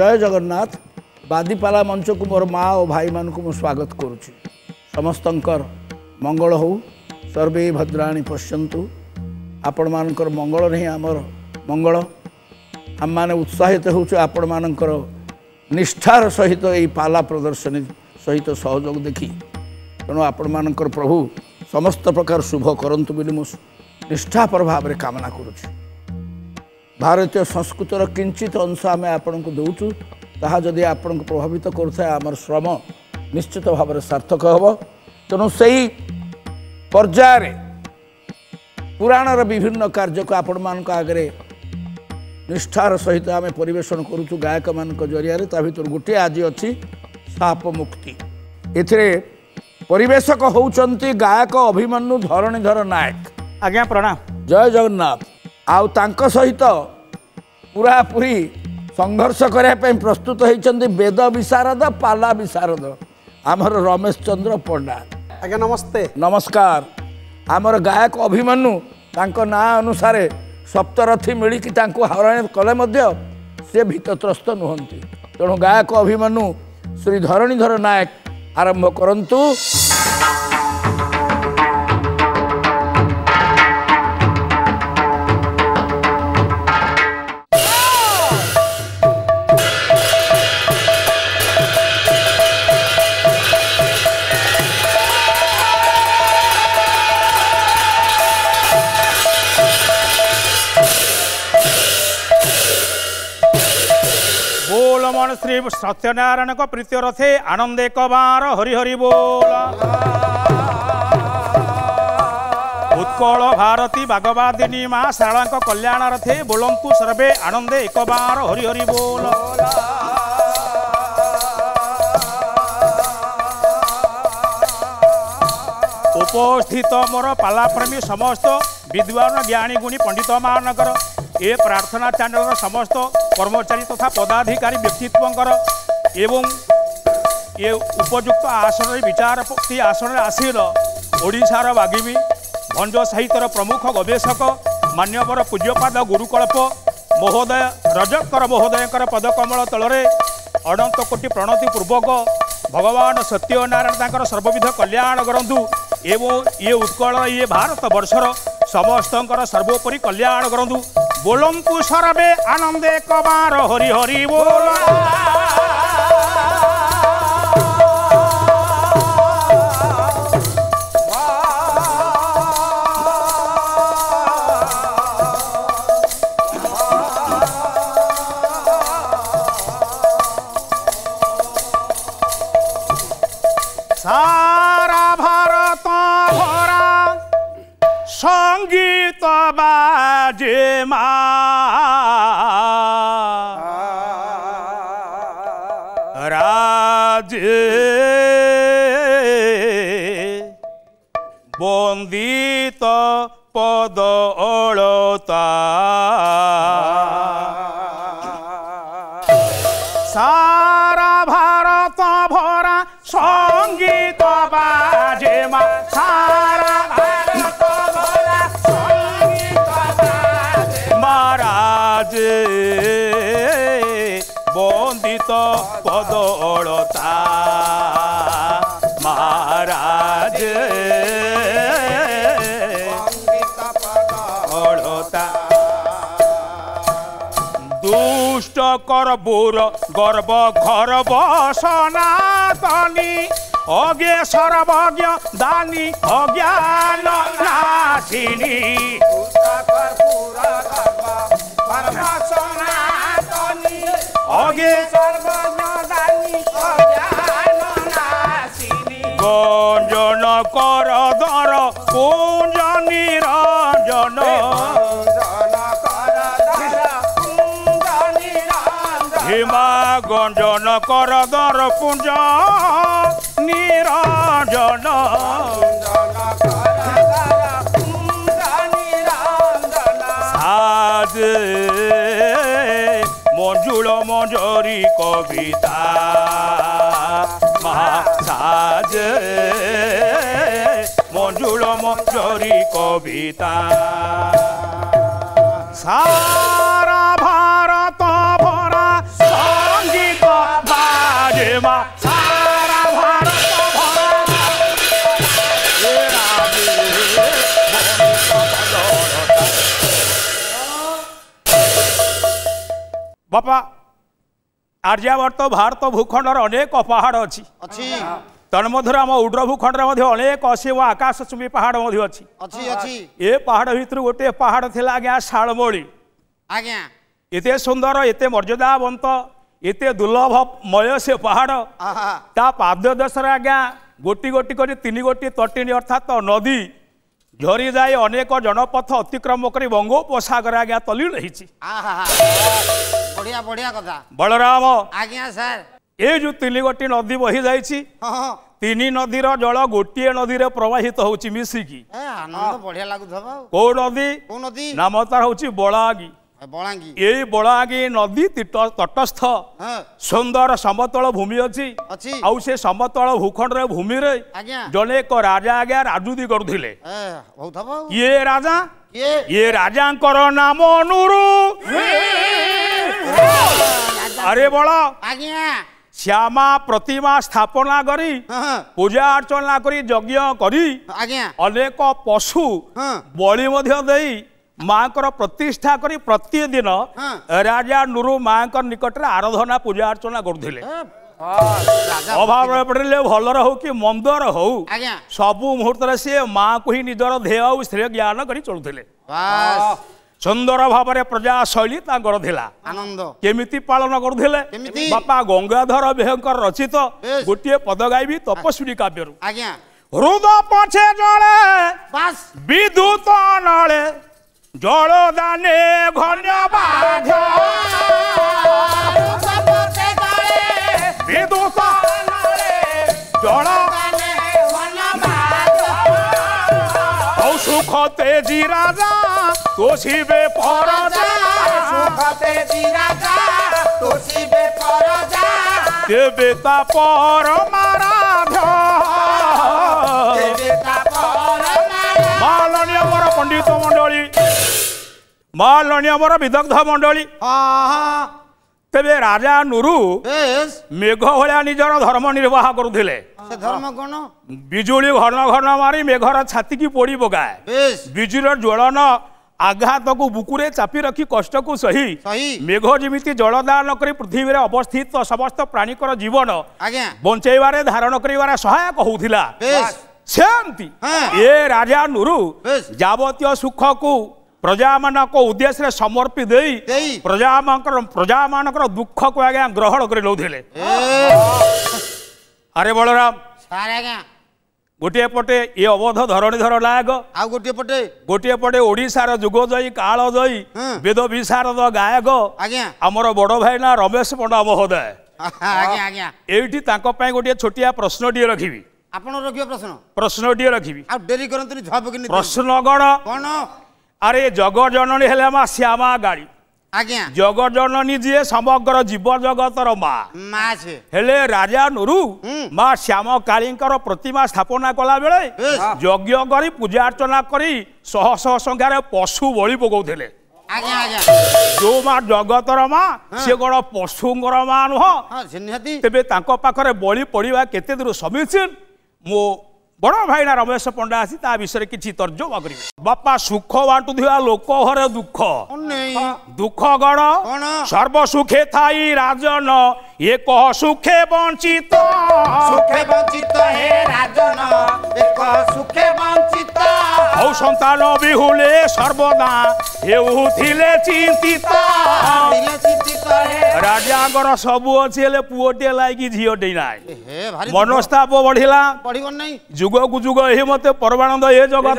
जय जगन्नाथ ବାଦିପାଲା ମଞ୍ଚକୁ ମୋର ମା ଓ ଭାଇମାନଙ୍କୁ ମୁଁ ସ୍ୱାଗତ କରୁଛି ସମସ୍ତଙ୍କର ମଙ୍ଗଳ ହେଉ ସର୍ବେ ଭଦ୍ରାଣୀ ପଶ୍ୟନ୍ତୁ ଆପଣମାନଙ୍କର ମଙ୍ଗଳରେ ହିଁ ଆମର ମଙ୍ଗଳ ଆମମାନେ ଉତ୍ସାହିତ ହେଉଛୁ ଆପଣମାନଙ୍କର ନିଷ୍ଠାର ସହିତ ଏଇ ପାଲା ପ୍ରଦର୍ଶନୀ ସହିତ ସହଯୋଗ ଦେଖି ତେଣୁ ଆପଣମାନଙ୍କର ପ୍ରଭୁ ସମସ୍ତ ପ୍ରକାର ଶୁଭ କରନ୍ତୁ ବୋଲି ମୁଁ ନିଷ୍ଠାପର ଭାବରେ କାମନା କରୁଛି ଭାରତୀୟ ସଂସ୍କୃତିର କିଞ୍ଚିତ ଅଂଶ ଆମେ ଆପଣଙ୍କୁ ଦେଉଛୁ ତାହା ଯଦି ଆପଣଙ୍କୁ ପ୍ରଭାବିତ କରୁଥାଏ ଆମର ଶ୍ରମ ନିଶ୍ଚିତ ଭାବରେ ସାର୍ଥକ ହେବ ତେଣୁ ସେହି ପର୍ଯ୍ୟାୟରେ ପୁରାଣର ବିଭିନ୍ନ କାର୍ଯ୍ୟକୁ ଆପଣମାନଙ୍କ ଆଗରେ ନିଷ୍ଠାର ସହିତ ଆମେ ପରିବେଷଣ କରୁଛୁ ଗାୟକମାନଙ୍କ ଜରିଆରେ ତା ଭିତରୁ ଗୋଟିଏ ଆଜି ଅଛି ସାପ ମୁକ୍ତି ଏଥିରେ ପରିବେଶକ ହେଉଛନ୍ତି ଗାୟକ ଅଭିମନ୍ୟୁ ଧରଣୀଧର ନାୟକ ଆଜ୍ଞା ପ୍ରଣାମ ଜୟ ଜଗନ୍ନାଥ ଆଉ ତାଙ୍କ ସହିତ ପୁରାପୁରି ସଂଘର୍ଷ କରିବା ପାଇଁ ପ୍ରସ୍ତୁତ ହେଇଛନ୍ତି ବେଦ ବିଶାରଦ ପାଲା ବିଶାରଦ ଆମର ରମେଶ ଚନ୍ଦ୍ର ପଣ୍ଡା ଆଜ୍ଞା ନମସ୍ତେ ନମସ୍କାର ଆମର ଗାୟକ ଅଭିମନ୍ୟୁ ତାଙ୍କ ନାଁ ଅନୁସାରେ ସପ୍ତରଥୀ ମିଳିକି ତାଙ୍କୁ ହରଣ କଲେ ମଧ୍ୟ ସେ ଭିତତ୍ରସ୍ତ ନୁହନ୍ତି ତେଣୁ ଗାୟକ ଅଭିମନ୍ୟୁ ଶ୍ରୀ ଧରଣୀଧର ନାୟକ ଆରମ୍ଭ କରନ୍ତୁ ସତ୍ୟନାରାୟଣଙ୍କ ପ୍ରୀତ୍ୟ ରଥେ ଆନନ୍ଦେ କବାର ହରିହରି ବୋଲ ଉତ୍କଳ ଭାରତୀ ବାଗବାଦିନୀ ମା ଶାରଳାଙ୍କ କଲ୍ୟାଣ ରଥେ ବୋଲଙ୍କୁ ସର୍ବେ ଆନନ୍ଦେ ଏକ ବାର ହରିହରି ବୋଲ ଉପସ୍ଥିତ ମୋର ପାଲାପ୍ରେମୀ ସମସ୍ତ ବିଦ୍ୱାନ ଜ୍ଞାନୀ ଗୁଣୀ ପଣ୍ଡିତ ମାନଙ୍କର ଏ ପ୍ରାର୍ଥନା ଚ୍ୟାନେଲର ସମସ୍ତ କର୍ମଚାରୀ ତଥା ପଦାଧିକାରୀ ବ୍ୟକ୍ତିତ୍ୱଙ୍କର ଏବଂ ଏ ଉପଯୁକ୍ତ ଆସନରେ ବିଚାରପତି ଆସନରେ ଆସିଲ ଓଡ଼ିଶାର ବାଗିବି ଭଞ୍ଜ ସାହିତ୍ୟର ପ୍ରମୁଖ ଗବେଷକ ମାନ୍ୟବର ପୂଜ୍ୟପାଦ ଗୁରୁକଳ୍ପ ମହୋଦୟ ରଜକର ମହୋଦୟଙ୍କର ପଦକମଳ ତଳରେ ଅଣନ୍ତ କୋଟି ପ୍ରଣତି ପୂର୍ବକ ଭଗବାନ ସତ୍ୟନାରାୟଣ ତାଙ୍କର ସର୍ବବିଧ କଲ୍ୟାଣ କରନ୍ତୁ ଏବଂ ଇଏ ଉତ୍କଳ ଇଏ ଭାରତ ବର୍ଷର ସମସ୍ତଙ୍କର ସର୍ବୋପରି କଲ୍ୟାଣ କରନ୍ତୁ বোলম্পু সরবে আনন্দে কবার হরি হরি বোলা বুর গর্ব ঘর বসনাতনি অগে সর্বজ্ঞ দানি অজ্ঞান নাশিনি অগে সর্বজ্ঞ कर दर पूजा निराजन সাজ মঞ্জুল মঞ্জরি কবিতা মা সাজ মঞ্জুল মঞ্জরি কবিতা সারা के माँ सारा भारत बापा ଆର୍ଯ୍ୟାବର୍ତ୍ତ ଭାରତ ଭୂଖଣ୍ଡର ଅନେକ ପାହାଡ଼ ଅଛି ତନ୍ମଧ୍ୟରୁ ଆମ ଉଡ୍ର ଭୂଖଣ୍ଡରେ ମଧ୍ୟ ଅନେକ ଅଛି ଓ ଆକାଶଚୁମ୍ବୀ ପାହାଡ଼ ମଧ୍ୟ ଅଛି ଏ ପାହାଡ଼ ଭିତରୁ ଗୋଟିଏ ପାହାଡ଼ ଥିଲା ଆଜ୍ଞା ଶାଳମଳି ଆଜ୍ଞା ଏତେ ସୁନ୍ଦର ଏତେ ମର୍ଯ୍ୟାଦାବନ୍ତ এতে দুর্লভ ময় সে পাহাড় তা পাদদেশরে আজ্ঞা গোটি গোটি করে তিন গোটি তটিনী অর্থাৎ নদী ঝরি যায় অনেক জনপথ অতিক্রম করে বঙ্গোপসাগরে আজ্ঞা তলি রয়েছে বলরাম এই যে তিন গোটি নদী বহি যাইছি তিন নদীর জল গোটিয়ে নদী প্রবাহিত হচ্ছে মিশিকি কোউ নদী নাম তার হচ্ছে বলাগী ଏଇ ବଳାଙ୍ଗୀ ନଦୀ ତଟସ୍ଥ ସୁନ୍ଦର ସମତଳ ଭୂମି ଅଛି ଆଉ ସେ ସମତଳ ଭୂଖଣ୍ଡର ଭୂମିରେ ଜଣେ ଏକ ରାଜା ଆଜ୍ଞା ରାଜୁତି କରୁଥିଲେ ଇଏ ରାଜା ଇଏ ରାଜାଙ୍କର ନାମ ଅନୁରୁ ଆରେ ବଳ ଶ୍ୟାମା ପ୍ରତିମା ସ୍ଥାପନା କରି ପୂଜା ଅର୍ଚ୍ଚନା କରି ଯଜ୍ଞ କରି ଅନେକ ପଶୁ ବଳି ମଧ୍ୟ ଦେଇ মাঙ্কর প্রতিষ্ঠা করে প্রতিদিন রাজা নুরু মাঙ্কর নিকটরে আরাধনা পূজা অর্চনা করুলে অভাবে পড়লে ভালর হো কি মন্দর হো সবু মুহূর্তরে সি মা কু হি নিজর ধেয় আউ শ্রেয় জ্ঞান করে চলুলে সুন্দর ভাবে প্রজা শৈলী তাঁর লা আনন্দ কেমিতি পালন করুলে বাপা গঙ্গাধর বেহঙ্কর রচিত গোটিয়ে পদ গাইবি তপস্বিনী কাব্যর হৃদ পছে জলে বিদ্যুৎ নলে জড় দানে ঘন বাঘ সুখতে জি রাজা তোষিবে পরজা সুখতে জি রাজা তোষিবে পরজা দেবে তা পরমারাধ দেবে তা পরমারাধ মাননীয় বড় পণ্ডিত মণ্ডলী मालणी आमर विदग्ध मंडली तेरे राजा नुरु मेघ भाया निजर धर्म निर्वाह करुले धर्म घन घन मारी मेघर छाती की पोड़ी पकाए बिजुली ज्वलन आघात को बुकुरे चापी रखी कष्ट को सही मेघ जमी जलदान कर पृथ्वी अवस्थित समस्त प्राणी जीवन बचे धारण कर सहायक होती सेमती राजा नुरु जबतीय सुख को ପ୍ରଜା ମାନଙ୍କ ଉଦ୍ଦେଶ୍ୟରେ ସମର୍ପି ଦେଇ ପ୍ରଜାମାନଙ୍କର ପ୍ରଜାମାନଙ୍କର ଦୁଃଖକୁ ଆଜ୍ଞା ଗ୍ରହଣ କରି ନେଉଥିଲେ ଆରେ ବଳରାମ ଗୋଟିଏ ପଟେ ଏ ଅବଧ ଧରଣୀଧର ନାୟକ ଆଉ ଗୋଟିଏ ପଟେ ଗୋଟିଏ ପଟେ ଓଡ଼ିଶାର ଯୁଗଜୟୀ କାଳ ଜୟୀ ବେଦ ବିଶାରଦ ଗାୟକ ଆମର ବଡ ଭାଇ ନା ରମେଶ ପଣ୍ଡା ମହୋଦୟ ଏଇଠି ତାଙ୍କ ପାଇଁ ଗୋଟିଏ ଛୋଟିଆ ପ୍ରଶ୍ନଟିଏ ରଖିବି ଆପଣ ରଖିବେ ପ୍ରଶ୍ନ ପ୍ରଶ୍ନଟିଏ ରଖିବି ଡେରି କରନ୍ତୁନି ପ୍ରଶ୍ନ আরে জগজননী হলে মা শ্যামা গাড়ি আজ্ঞা জগজননী যিয়ে সমগ্র জীব জগতর মা মা আছে হেলে রাজা নুরু মা শ্যাম কালীঙ্কর প্রতিমা স্থাপনা কলা বেড়ে যজ্ঞ করি পূজা অর্চনা করি শহ শহ সংখ্যার পশু বলি পকাউলে আজ্ঞা আজ্ঞা যো মা জগতর মা সে কোন পশুঙ্কর মা নুহ তেবে তাঙ্ক পাখরে বলি পড়িবা কেতে দূর সমীচীন মো ବଡ଼ ଭାଇନା ରମେଶ ପଣ୍ଡା ଆସି ତା ବିଷୟରେ କିଛି ତର୍ଜମା କରିବେ ବାପା ସୁଖ ବାଣ୍ଟୁଥିବା ଲୋକ ଘରେ ଦୁଃଖ ଦୁଃଖ ଗଣ ସର୍ବ ସୁଖେ ଥାଇ ରାଜନ ଏ କହ ସୁଖେ ବଞ୍ଚିତ ସୁଖେ ବଞ୍ଚିତ ହେ ରାଜନ ଏ କହ ସୁଖେ ବଞ୍ଚିତ ଆଉ ସନ୍ତାନ ବିହୁଲେ ସର୍ବଦା ହେଉଥିଲେ ଚିନ୍ତିତ ରାଜାଙ୍କର ସବୁ ଅଛି ହେଲେ ପୁଅଟିଏ ଲାଗି ଝିଅଟି ନାହିଁ ମନସ୍ତାପ ବଢିଲା ବଢିବ ନାହିଁ যুগকু যুগ এই মতে পরমানন্দ এ জগত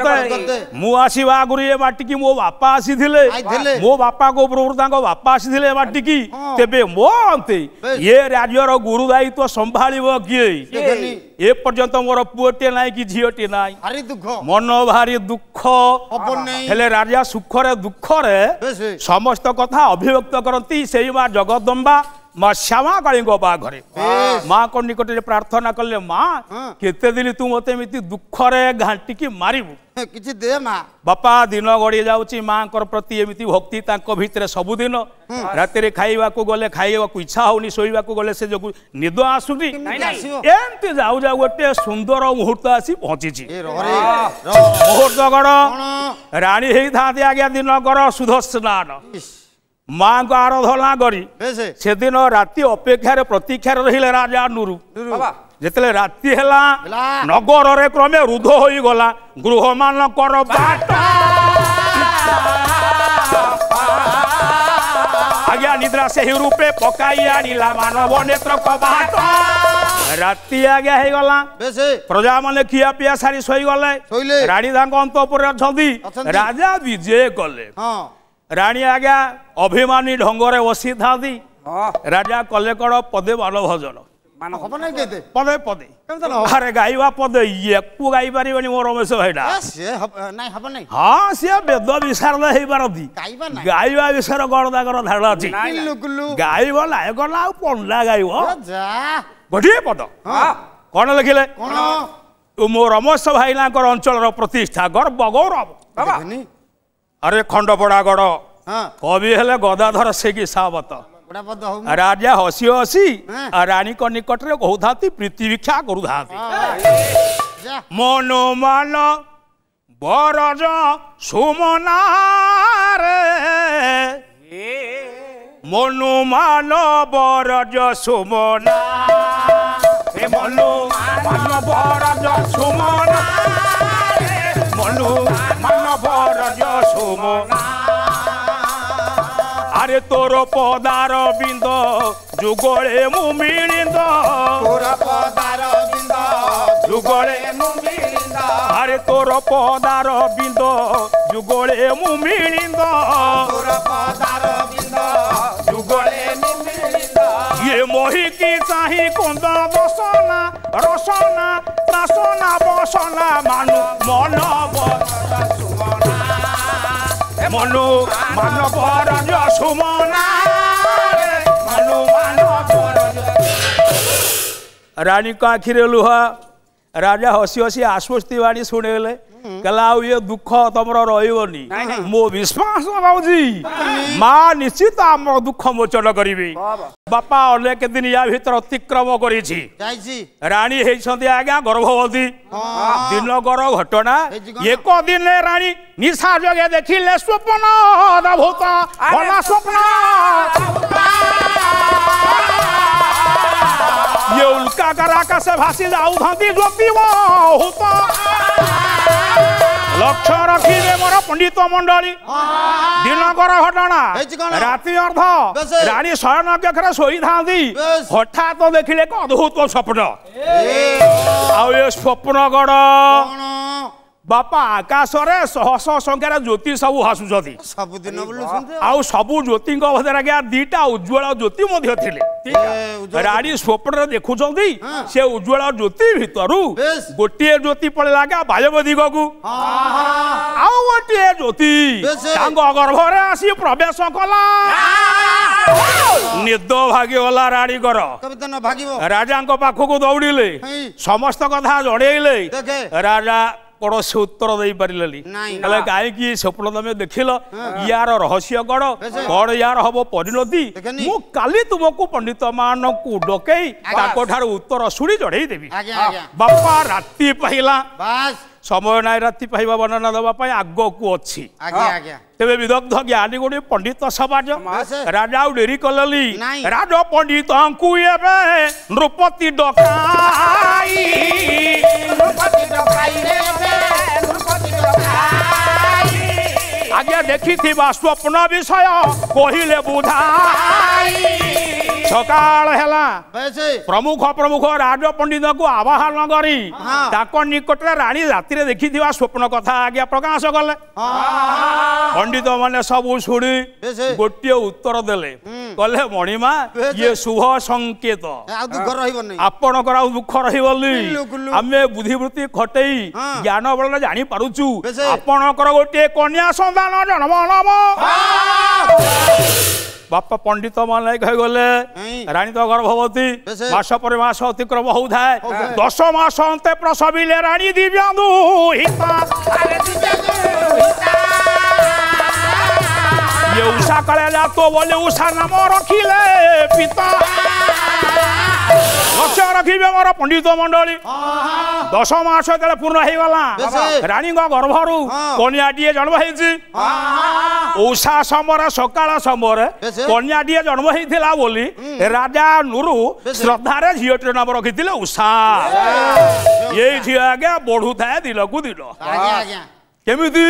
মু আসিবা আগুরি এ মাটিকি মো বাপা আসিলে মো বাপা কো প্রভু তাঙ্ক বাপা আসিলে এ মাটিকি তেবে মো অন্তে এ রাজ্যর গুরু দায়িত্ব সম্ভালিব কিয়ে এ পর্যন্ত মোর পুয়টিয়ে নাই কি ঝিওটি নাই মন ভারি দুঃখ হলে রাজা সুখরে দুঃখরে সমস্ত কথা অভিব্যক্ত করতে সেই মা জগদম্বা মা শ্যামা কালীঙ্ক বাঘরে মা নিকটে প্রার্থনা কলে মা কেতে দিন তু মতো এমনি দুঃখরে ঘাঁটিকি মারিবু কিছু দে মা বাপা দিন গড়ি যাচ্ছি মাঙ্কর প্রতি এমনি ভক্তি তাঁক ভিতরে সবুদিন রাতে খাইবাকু গলে খাইবাকু ইচ্ছা হওনি শোইবাকু গলে সে যোগ নিদ আসুনি এমতি যাও যাও গোটে সুন্দর মুহূর্ত আসি পৌঁছিছি মুহূর্ত গড় রানী হয়ে থাকে আজ্ঞা দিন গড় সুধ স্নান ମାଆଙ୍କ ଆରାଧନା କରି ସେଦିନ ରାତି ଅପେକ୍ଷାରେ ପ୍ରତୀକ୍ଷାରେ ରହିଲେ ରାଜା ନୁରୁ ଯେତେବେଳେ ରାତି ହେଲା ନଗରରେ କ୍ରମେ ରୁଦ୍ଧ ହୋଇଗଲା ଗୃହମାନଙ୍କର ବାଟ ଆଜ୍ଞା ନିଦ୍ରା ସେହି ରୂପେ ପକାଇ ଆଣିଲା ମାନବ ନେତ୍ର କବାଟ ରାତି ଆଜ୍ଞା ହେଇଗଲା ପ୍ରଜାମାନେ ଖିଆ ପିଆ ସାରି ଶୋଇଗଲେ ରାଣୀ ତାଙ୍କ ଅନ୍ତପୁରରେ ଅଛନ୍ତି ରାଜା ବିଜେ କଲେ ରାଣୀ ଆଜ୍ଞା ଅଭିମାନୀ ଢଙ୍ଗରେ ବସି ଥାନ୍ତି ରାଜା କଲେ କ'ଣ ପଦେ ମାନ ଭଜନ ପଦେ ପଦେ ଆରେ ଗାଇବା ପଦେ ୟାକୁ ଗାଇପାରିବନି ମୋ ରମେଶ ଭାଇଟା ହଁ ସିଏ ବେଦ ବିଶାରଦ ହେଇପାରନ୍ତି ଗାଇବା ବିଷୟରେ କ'ଣ ତାଙ୍କର ଧାରଣା ଅଛି ଗାଇବ ଲାୟକ ନା ଆଉ ପଣ୍ଡା ଗାଇବ ଗୋଟିଏ ପଦ କ'ଣ ଲେଖିଲେ ମୋ ରମେଶ ଭାଇନାଙ୍କର ଅଞ୍ଚଳର ପ୍ରତିଷ୍ଠା ଗର୍ବ ଗୌରବ ଆରେ ଖଣ୍ଡ ପଡ଼ାଗଡ଼ କବି ହେଲେ ଗଦାଧର ସେ କି ସାବତ ରାଜା ହସି ହସି ରାଣୀଙ୍କ ନିକଟରେ କହୁଥାନ୍ତି ପ୍ରୀତିଭିକ୍ଷା କରୁଥାନ୍ତି ମନୋମାନ আরে তোর পদার বিন্দ যুগলে মু মিলিন্দ তোর পদার বিন্দ যুগলে মু মিলিন্দ আরে তোর পদার বিন্দ যুগলে মু মিলিন্দ তোর পদার বিন্দ যুগলে মু মিলিন্দ ইয়ে মহি কি চাহি কন্দ বসনা রসনা তাসনা বসনা মানু মন বসনা সুমনা মনু মানব রজ সুমনা মনু মানব রানী কাঁখিরে লুহা রাজা হসি হসি আশ্বস্তি বাণী শুনেলে କହିଲା ଆଉ ଇଏ ଦୁଃଖ ତମର ରହିବନି ମୋ ବିଶ୍ୱାସ ବାବୁଜୀ ମା ନିଶ୍ଚିତ ଆମ ଦୁଃଖ ମୋଚନ କରିବି ବାପା ଅନେକ ଦିନ ୟା ଭିତରେ ଅତିକ୍ରମ କରିଛି ରାଣୀ ହେଇଛନ୍ତି ଆଜ୍ଞା ଗର୍ଭବତୀ ଦିନକର ଘଟଣା ଏକ ଦିନେ ରାଣୀ ନିଶା ଯୋଗେ ଦେଖିଲେ ସ୍ୱପ୍ନ ଭୂତ ଭଲ ସ୍ୱପ୍ନ ये उल्का कर आकाश भाषी जाऊ भांति ज्योति वो होता ଲକ୍ଷ୍ୟ ରଖିବେ ମୋର ପଣ୍ଡିତ ମଣ୍ଡଳୀ ଦିନକର ଘଟଣା ରାତି ଅର୍ଦ୍ଧ ରାଣୀ ଶୟନ କକ୍ଷ ଶୋଇଥାନ୍ତି ହଠାତ ଦେଖିଲେ ଏକ ଅଦ୍ଭୁତ ସ୍ୱପ୍ନ ଆଉ ଏ ସ୍ୱପ୍ନଗଡ଼ ବାପା ଆକାଶରେ ସହସ୍ର ସଂଖ୍ୟାରେ ଜ୍ୟୋତି ସବୁ ହସୁଛନ୍ତି ସବୁଦିନ ଆଉ ସବୁ ଜ୍ୟୋତିଙ୍କ ମଧ୍ୟରେ ଆଜ୍ଞା ଦିଟା ଉଜ୍ଜଳ ଜ୍ୟୋତି ମଧ୍ୟ ଥିଲେ ରାଣୀ ସ୍ୱପ୍ନରେ ଦେଖୁଛନ୍ତି ସେ ଉଜ୍ଜଳ ଜ୍ୟୋତି ଭିତରୁ ଗୋଟିଏ ଜ୍ୟୋତି ପଳେଇଲା ଆଜ୍ଞା ବାୟବ ଦିଗକୁ ଆଉ ଗୋଟିଏ ଜ୍ୟୋତି ତାଙ୍କ ଗର୍ଭରେ ଆସି ପ୍ରବେଶ କଲା ନିଦ ଭାଗିଗଲା ରାଣୀଙ୍କର ରାଜାଙ୍କ ପାଖକୁ ଦୌଡ଼ିଲେ ସମସ୍ତ କଥା ଜଣେଇଲେ ରାଜା କୌଣସି ଉତ୍ତର ଦେଇପାରିଲେନି କହିଲେ କାହିଁକି ଏ ସ୍ୱପ୍ନ ତମେ ଦେଖିଲ ୟାର ରହସ୍ୟ କଣ କଣ ୟାର ହବ ପରିଣତି ମୁଁ କାଲି ତୁମକୁ ପଣ୍ଡିତ ମାନଙ୍କୁ ଡକେଇ ତାଙ୍କଠାରୁ ଉତ୍ତର ଶୁଣି ଜଣେଇ ଦେବି ବାପା ରାତି ପାଇଲା ବାସ୍ ସମୟ ନାହିଁ ରାତି ପାଇବା ବର୍ଣ୍ଣନା ଦେବା ପାଇଁ ଆଗକୁ ଅଛି ତେବେ ବିଦଗ୍ଧ ଜ୍ଞାନୀ ଗୁଣି ପଣ୍ଡିତ ସମାଜ ରାଜା ଡେରି କଲଲି ରାଜ ପଣ୍ଡିତଙ୍କୁ ଏବେ ନୃପତି ଡକାଇ ଆଜ୍ଞା ଦେଖିଥିବା ସ୍ୱପ୍ନ ବିଷୟ କହିଲେ ବୁଝାଇ ସକାଳ ହେଲା ପ୍ରମୁଖ ପ୍ରମୁଖ ରାଜ ପଣ୍ଡିତଙ୍କୁ ଆବାହନ କରି ତାଙ୍କ ନିକଟରେ ରାଣୀ ରାତିରେ ଦେଖିଥିବା ସ୍ୱପ୍ନ କଥା ଆଜ୍ଞା ପ୍ରକାଶ କଲେ ପଣ୍ଡିତମାନେ ସବୁ ଶୁଣି ଗୋଟିଏ ଉତ୍ତର ଦେଲେ କଲେ ମଣିମା ଇଏ ଶୁଭ ସଂକେତ ଆପଣଙ୍କର ଆଉ ଦୁଃଖ ରହିବନି ଆମେ ବୁଦ୍ଧିବୃତ୍ତି ଖଟେଇ ଜ୍ଞାନ ବଳରେ ଜାଣିପାରୁଛୁ ଆପଣଙ୍କର ଗୋଟିଏ କନ୍ୟା ସନ୍ତାନ ଜନ୍ମ ନବ ବାପା ପଣ୍ଡିତ ମାନେ କହିଗଲେ ରାଣୀ ତ ଗର୍ଭବତୀ ମାସ ପରେ ମାସ ଅତିକ୍ରମ ହଉଥାଏ ଦଶ ମାସ ଅନ୍ତେ ପ୍ରସବିଲେ ରାଣୀ ଦିବ୍ୟାନ୍ଦୁ ଇଏ ଉଷା କାଳେ ଜାତ ବୋଲି ଉଷା ନାମ ରଖିଲେ ପିତା ଲକ୍ଷ୍ୟ ରଖିବେ ମୋର ପଣ୍ଡିତ ମଣ୍ଡଳୀ ଦଶ ମାସ ଯେତେବେଳେ ପୂର୍ଣ୍ଣ ହେଇଗଲା ରାଣୀଙ୍କ ଗର୍ଭରୁ କନ୍ୟାଟିଏ ଜନ୍ମ ହେଇଛି ଉଷା ସମୟରେ ସକାଳ ସମୟରେ କନ୍ୟାଟିଏ ଜନ୍ମ ହେଇଥିଲା ବୋଲି ରାଜା ନୁରୁ ଶ୍ରଦ୍ଧାରେ ଝିଅଟିର ନାମ ରଖିଥିଲେ ଉଷା ଏଇ ଝିଅ ଆଜ୍ଞା ବଢୁଥାଏ ଦିନକୁ ଦିନ କେମିତି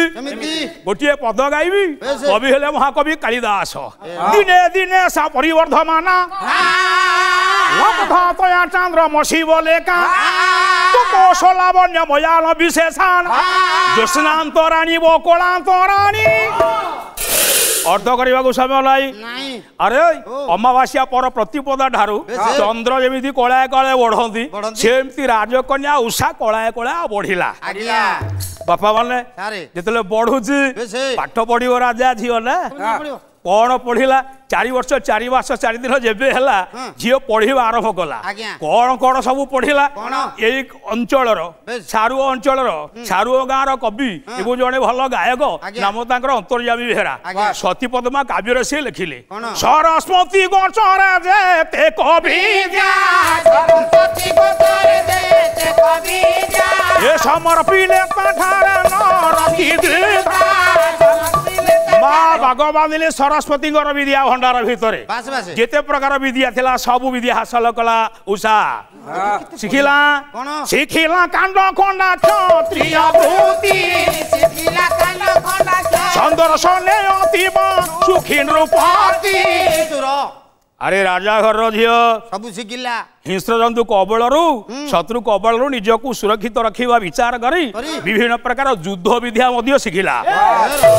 ଗୋଟିଏ ପଦ ଗାଇବି କବି ହେଲେ ମହାକବି କାଳିଦାସ ଦିନେ ଦିନେ ସା ପରିବର୍ଦ୍ଧମାନ ভক্তয়া চন্দ্র মশিবলেখা কৌশলাবণ্যময়াল বিশেষান জ্যোৎস্নান্তরাণী বকলান্তরাণী অর্ধ করা সময় আরে অমাবাসিয়া পর প্রতিপদা ঠারু চন্দ্র যেমি কলায় কলায় বড়তে সেমতি রাজকন্যা উষা কলায় কলায় বড়া বাপা মানে যেত বড়ুছি পাঠ পড়ব রাজা ঝিও না କ'ଣ ପଢ଼ିଲା ଚାରି ବର୍ଷ ଚାରି ମାସ ଚାରି ଦିନ ଯେବେ ହେଲା ଝିଅ ପଢ଼ିବା ଆରମ୍ଭ କଲା କ'ଣ କ'ଣ ସବୁ ପଢ଼ିଲା ଏଇ ଅଞ୍ଚଳର ସାରୁଅ ଅଞ୍ଚଳର ସାରୁଅ ଗାଁର କବି ଏବଂ ଜଣେ ଭଲ ଗାୟକ ନାମ ତାଙ୍କର ଅନ୍ତର୍ଜାମୀ ବେହେରା ସତୀ ପଦ୍ମା କାବ୍ୟରେ ସିଏ ଲେଖିଲେ ସରସ୍ୱତୀ ଗଛରେ ଯେତେ କବି ଏ ସମର୍ପିଲେ ପାଠରେ ନ ରଖି भगवान सरस्वती विद्या भंडार भितर जिते प्रकार विद्या थिला सबु विद्या हासिल कला उषा शिखिला हाँ। शिखिला कांड कोंडा क्षत्रिय भूति शिखिला कांड कोंडा सुंदर सोने अतिम सुखिन रूपति ଆରେ ରାଜାଘରର ଝିଅ ସବୁ ଶିଖିଲା ହିଂସ୍ର ଜନ୍ତୁ କବଳରୁ ଶତ୍ରୁ କବଳରୁ ନିଜକୁ ସୁରକ୍ଷିତ ରଖିବା ବିଚାର କରି ବିଭିନ୍ନ ପ୍ରକାର ଯୁଦ୍ଧ ବିଦ୍ୟା ମଧ୍ୟ ଶିଖିଲା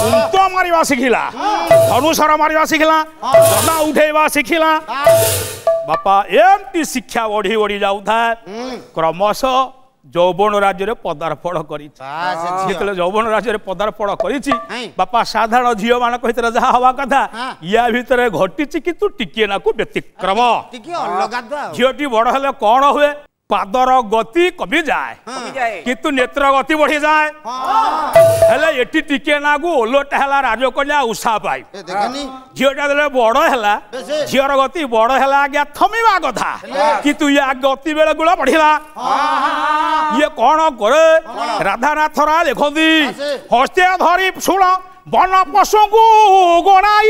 କୁନ୍ତ ମାରିବା ଶିଖିଲା ଧନୁସର ମାରିବା ଶିଖିଲା ଜନା ଉଠେଇବା ଶିଖିଲା ବାପା ଏମିତି ଶିକ୍ଷା ବଢି ବଢି ଯାଉଥାଏ କ୍ରମଶଃ যৌবন রাজ্যের পদার্পণ করেছি যেতে যৌবন রাজ্যের পদার্পণ করেছি বাপা সাধারণ ঝিও মানক ভিতরে যা হওয়া কথা ইয়া ভিতরে ঘটিছি কিন্তু টিকিয়ে না ব্যতিক্রম ঝিওটি বড় হলে কোণ হুয়ে পাদর গতি কমি যায় কিন্তু নেত্র গতি বড়ি যায় হলে এটি টিকে নাগু ওলটা হেলা রাজকন্যা উষা পাই ঝিওটা যেতে বড় হেলা ঝিওর গতি বড় হেলা আজ্ঞা থমিবা কথা কিন্তু ইয়া গতি বেড়ে গুলা বড়িলা ইয়ে কণ করে রাধানাথরা লেখতি হস্তে ধরি শুণ বন পশুঙ্কু গণাই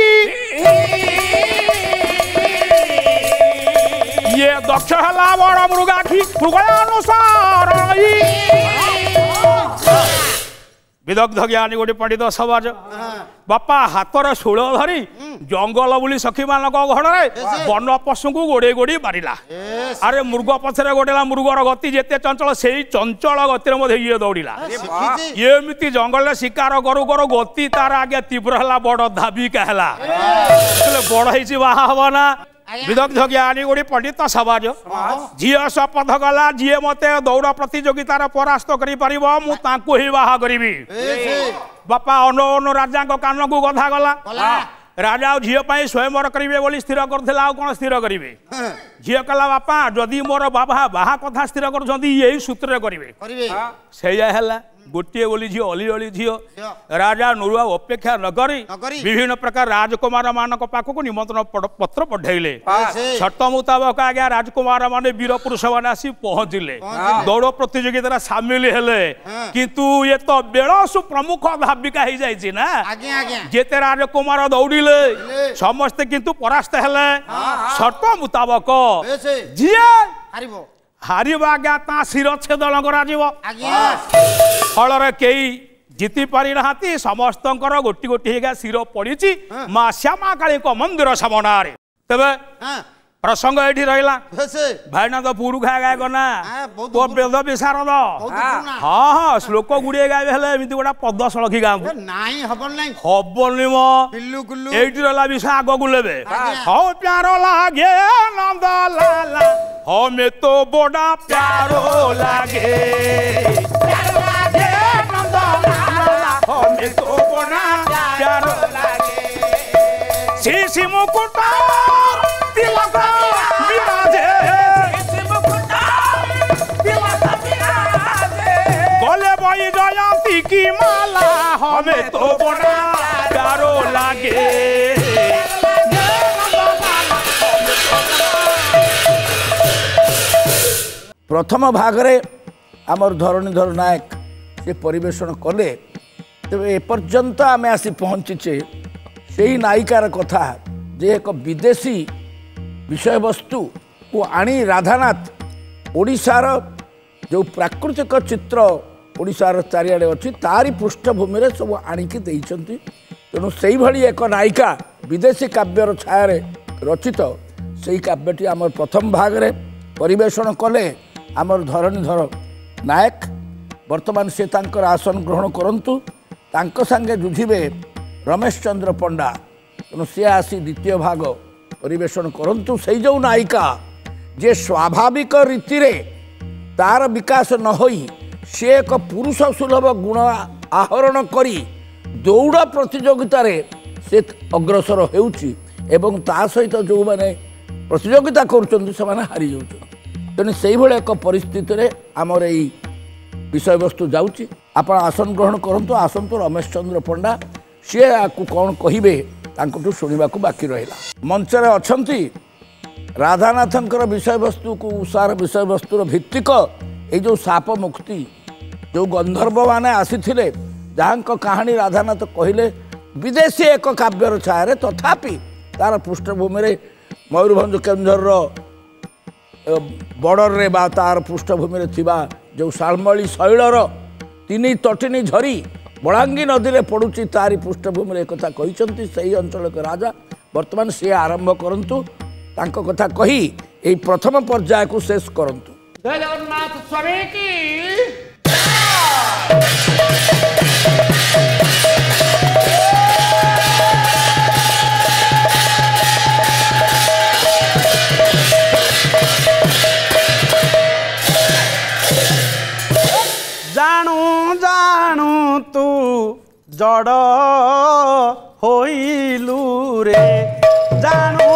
ये दक्ष है बड़ मृगाखी मृगयानुसार ବିଦଗ୍ଧ ଜ୍ଞାନୀ ଗୋଟେ ପଣ୍ଡିତ ସମାଜ ବାପା ହାତର ଶୂଳ ଧରି ଜଙ୍ଗଲ ବୁଲି ସଖୀମାନଙ୍କ ଘଡ଼ରେ ବନ ପଶୁଙ୍କୁ ଗୋଡ଼େଇ ଗୋଡ଼େଇ ମାରିଲା ଆରେ ମୃଗ ପଛରେ ଗୋଡ଼େଇଲା ମୃଗର ଗତି ଯେତେ ଚଞ୍ଚଳ ସେଇ ଚଞ୍ଚଳ ଗତିରେ ମଧ୍ୟ ଇଏ ଦୌଡ଼ିଲା ଏମିତି ଜଙ୍ଗଲରେ ଶିକାର କରୁ କରୁ ଗତି ତାର ଆଜ୍ଞା ତୀବ୍ର ହେଲା ବଡ଼ ଧାବିକା ହେଲା ବଡ଼ ହେଇଛି ବାହା ହବ ନା ବିଦଗ୍ଧ ଜ୍ଞାନୀ ଗୋଟେ ପଣ୍ଡିତ ସମାଜ ଝିଅ ଶପଥ ଗଲା ଯିଏ ମତେ ଦୌଡ଼ ପ୍ରତିଯୋଗିତାର ପରାସ୍ତ କରିପାରିବ ମୁଁ ତାଙ୍କୁ ହିଁ ବାହା କରିବି ବାପା ଅନଉନ ରାଜାଙ୍କ କାନକୁ ଗଧା ଗଲା ରାଜା ଆଉ ଝିଅ ପାଇଁ ସ୍ୱୟଂବର କରିବେ ବୋଲି ସ୍ଥିର କରୁଥିଲା ଆଉ କ'ଣ ସ୍ଥିର କରିବେ ଝିଅ କହିଲା ବାପା ଯଦି ମୋର ବାବା ବାହା କଥା ସ୍ଥିର କରୁଛନ୍ତି ଏଇ ସୂତ୍ରରେ କରିବେ ସେଇଆ ହେଲା ଗୋଟିଏ ବୋଲି ଝିଅ ଅଲି ଅଳି ଝିଅ ରାଜା ନୁରୁଆ ଅପେକ୍ଷା ନକରି ବିଭିନ୍ନ ପ୍ରକାର ରାଜକୁମାର ମାନଙ୍କ ପାଖକୁ ନିମନ୍ତ୍ରଣ ପତ୍ର ପଠାଇଲେ ସର୍ତ୍ତ ମୁତାବକ ଆଜ୍ଞା ରାଜକୁମାର ମାନେ ବୀର ପୁରୁଷ ମାନେ ଆସି ପହଞ୍ଚିଲେ ଦୌଡ଼ ପ୍ରତିଯୋଗିତାରେ ସାମିଲ ହେଲେ କିନ୍ତୁ ଇଏ ତ ବେଳ ସୁ ପ୍ରମୁଖ ଧାବିକା ହେଇଯାଇଛି ନା ଯେତେ ରାଜକୁମାର ଦୌଡ଼ିଲେ ସମସ୍ତେ କିନ୍ତୁ ପରାସ୍ତ ହେଲେ ସର୍ତ୍ତ ମୁତାବକ ଯିଏ ହାରିବ ହାରିବା ଆଜ୍ଞା ତା ଶିରଚ୍ଛେଦ କରାଯିବ ଫଳରେ କେହି ଜିତି ପାରିନାହାନ୍ତି ସମସ୍ତଙ୍କର ଗୋଟି ଗୋଟି ହେଇକା ଶିର ପଡିଛି ମା ଶ୍ୟାମା କାଳୀଙ୍କ ମନ୍ଦିର ସାମନାରେ ତେବେ ପ୍ରସଙ୍ଗ ଏଠି ରହିଲା ଭାଇନା ତ ପୁରୁଖା ଗାୟକ ନା ତୋ ବେଦ ବିଶାରଦ ହଁ ହଁ ଶ୍ଲୋକ ଗୁଡିଏ ଗାଇବେ ହେଲେ ଏମିତି ଗୋଟା ପଦ ସଳଖି ଗାଁକୁ ହବନି ଏଇଠି ରହିଲା ବିଷୟ ଆଗକୁ ନେବେ ହଉ ପ୍ୟାର ଲାଗେ ନନ୍ଦ ଲାଲା हमें तो बड़ा प्यारो लागे हमें की माला हमें तो बड़ा प्यारो लागे ପ୍ରଥମ ଭାଗରେ ଆମର ଧରଣୀଧର ନାୟକ ସେ ପରିବେଷଣ କଲେ ତେବେ ଏପର୍ଯ୍ୟନ୍ତ ଆମେ ଆସି ପହଞ୍ଚିଛେ ସେଇ ନାୟିକାର କଥା ଯେ ଏକ ବିଦେଶୀ ବିଷୟବସ୍ତୁକୁ ଆଣି ରାଧାନାଥ ଓଡ଼ିଶାର ଯେଉଁ ପ୍ରାକୃତିକ ଚିତ୍ର ଓଡ଼ିଶାର ଚାରିଆଡ଼େ ଅଛି ତାରି ପୃଷ୍ଠଭୂମିରେ ସବୁ ଆଣିକି ଦେଇଛନ୍ତି ତେଣୁ ସେଇଭଳି ଏକ ନାୟିକା ବିଦେଶୀ କାବ୍ୟର ଛାୟାରେ ରଚିତ ସେଇ କାବ୍ୟଟି ଆମର ପ୍ରଥମ ଭାଗରେ ପରିବେଷଣ କଲେ ଆମର ଧରଣୀଧର ନାୟକ ବର୍ତ୍ତମାନ ସେ ତାଙ୍କର ଆସନ ଗ୍ରହଣ କରନ୍ତୁ ତାଙ୍କ ସାଙ୍ଗେ ଯୁଝିବେ ରମେଶ ଚନ୍ଦ୍ର ପଣ୍ଡା ତେଣୁ ସିଏ ଆସି ଦ୍ୱିତୀୟ ଭାଗ ପରିବେଷଣ କରନ୍ତୁ ସେଇ ଯେଉଁ ନାୟିକା ଯେ ସ୍ୱାଭାବିକ ରୀତିରେ ତାର ବିକାଶ ନ ହୋଇ ସେ ଏକ ପୁରୁଷ ସୁଲଭ ଗୁଣ ଆହରଣ କରି ଦୌଡ଼ ପ୍ରତିଯୋଗିତାରେ ସେ ଅଗ୍ରସର ହେଉଛି ଏବଂ ତା ସହିତ ଯେଉଁମାନେ ପ୍ରତିଯୋଗିତା କରୁଛନ୍ତି ସେମାନେ ହାରି ଯାଉଛନ୍ତି ତେଣୁ ସେଇଭଳି ଏକ ପରିସ୍ଥିତିରେ ଆମର ଏଇ ବିଷୟବସ୍ତୁ ଯାଉଛି ଆପଣ ଆସନ ଗ୍ରହଣ କରନ୍ତୁ ଆସନ୍ତୁ ରମେଶ ଚନ୍ଦ୍ର ପଣ୍ଡା ସିଏ ଆକୁ କ'ଣ କହିବେ ତାଙ୍କଠୁ ଶୁଣିବାକୁ ବାକି ରହିଲା ମଞ୍ଚରେ ଅଛନ୍ତି ରାଧାନାଥଙ୍କର ବିଷୟବସ୍ତୁକୁ ଉଷାର ବିଷୟବସ୍ତୁର ଭିତ୍ତିକ ଏଇ ଯେଉଁ ସାପ ମୁକ୍ତି ଯେଉଁ ଗନ୍ଧର୍ବମାନେ ଆସିଥିଲେ ଯାହାଙ୍କ କାହାଣୀ ରାଧାନାଥ କହିଲେ ବିଦେଶୀ ଏକ କାବ୍ୟର ଛାୟାରେ ତଥାପି ତା'ର ପୃଷ୍ଠଭୂମିରେ ମୟୂରଭଞ୍ଜ କେନ୍ଦୁଝରର বর্ডরের বা তার পৃষ্ঠভূমি যে শালমলি শৈলর তিন তটিনী ঝরি বলাঙ্গী নদীরে পড়ুছি তারি পৃষ্ঠভূমি একথা কিন্তু সেই অঞ্চলক রাজা বর্তমান সি আরম্ভ করতু তাঁক কথা কহি এই প্রথম পর্যায়কে শেষ করতু জগন্নাথ স্বামী কি জড় হইলু রে জানো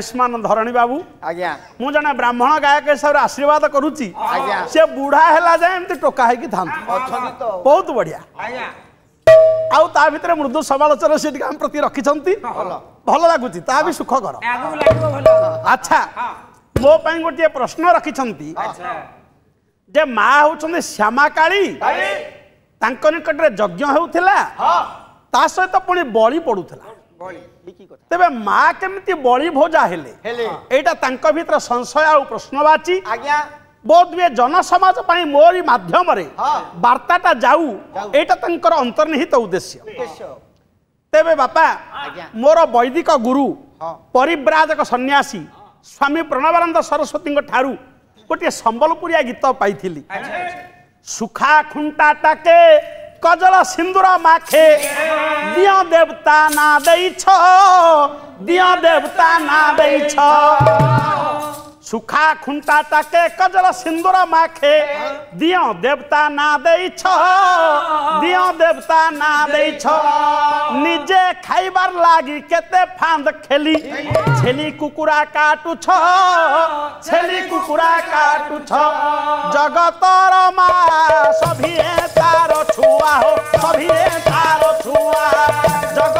ଆୟୁଷ୍ମାନ ଧରଣୀ ବାବୁ ଆଜ୍ଞା ମୁଁ ଜଣେ ବ୍ରାହ୍ମଣ ଗାୟକ ହିସାବରେ ଆଶୀର୍ବାଦ କରୁଛି ସେ ବୁଢା ହେଲା ଯାଏ ଏମିତି ଟୋକା ହେଇକି ଥାନ୍ତି ବହୁତ ବଢିଆ ଆଉ ତା ଭିତରେ ମୃଦୁ ସମାଲୋଚନା ସେ ଟିକେ ଆମ ପ୍ରତି ରଖିଛନ୍ତି ଭଲ ଲାଗୁଛି ତାହା ବି ସୁଖକର ଆଚ୍ଛା ମୋ ପାଇଁ ଗୋଟିଏ ପ୍ରଶ୍ନ ରଖିଛନ୍ତି ଯେ ମା ହେଉଛନ୍ତି ଶ୍ୟାମାକାଳୀ ତାଙ୍କ ନିକଟରେ ଯଜ୍ଞ ହେଉଥିଲା ତା ସହିତ ପୁଣି ବଳି ପଡୁଥିଲା ତେବେ ମା କେମିତି ବଳି ଭୋଜା ହେଲେ ଏଇଟା ତାଙ୍କ ଭିତରେ ସଂଶୟ ଆଉ ପ୍ରଶ୍ନବାଚୀ ଆଜ୍ଞା ବୋଧହୁଏ ଜନସମାଜ ପାଇଁ ମୋରି ମାଧ୍ୟମରେ ବାର୍ତ୍ତାଟା ଯାଉ ଏଇଟା ତାଙ୍କର ଅନ୍ତର୍ନିହିତ ଉଦ୍ଦେଶ୍ୟ ତେବେ ବାପା ମୋର ବୈଦିକ ଗୁରୁ ପରିବ୍ରାଜକ ସନ୍ନ୍ୟାସୀ ସ୍ୱାମୀ ପ୍ରଣବାନନ୍ଦ ସରସ୍ୱତୀଙ୍କ ଠାରୁ ଗୋଟିଏ ସମ୍ବଲପୁରିଆ ଗୀତ ପାଇଥିଲି ସୁଖା ଖୁଣ୍ଟାଟାକେ कजल सिंदूर माखे दियो देवता ना दियो देवता ना नाँदैछ सुखा खुंटा ताके कजल सिंदूर माखे दियो देवता ना देई छ दियो देवता ना देई छ निजे खाइबार लागी केते फांद खेली छेली कुकुरा काटु छ छेली कुकुरा काटु छ जगतर मा सभी तारो छुआ हो सभी तारो छुआ जगत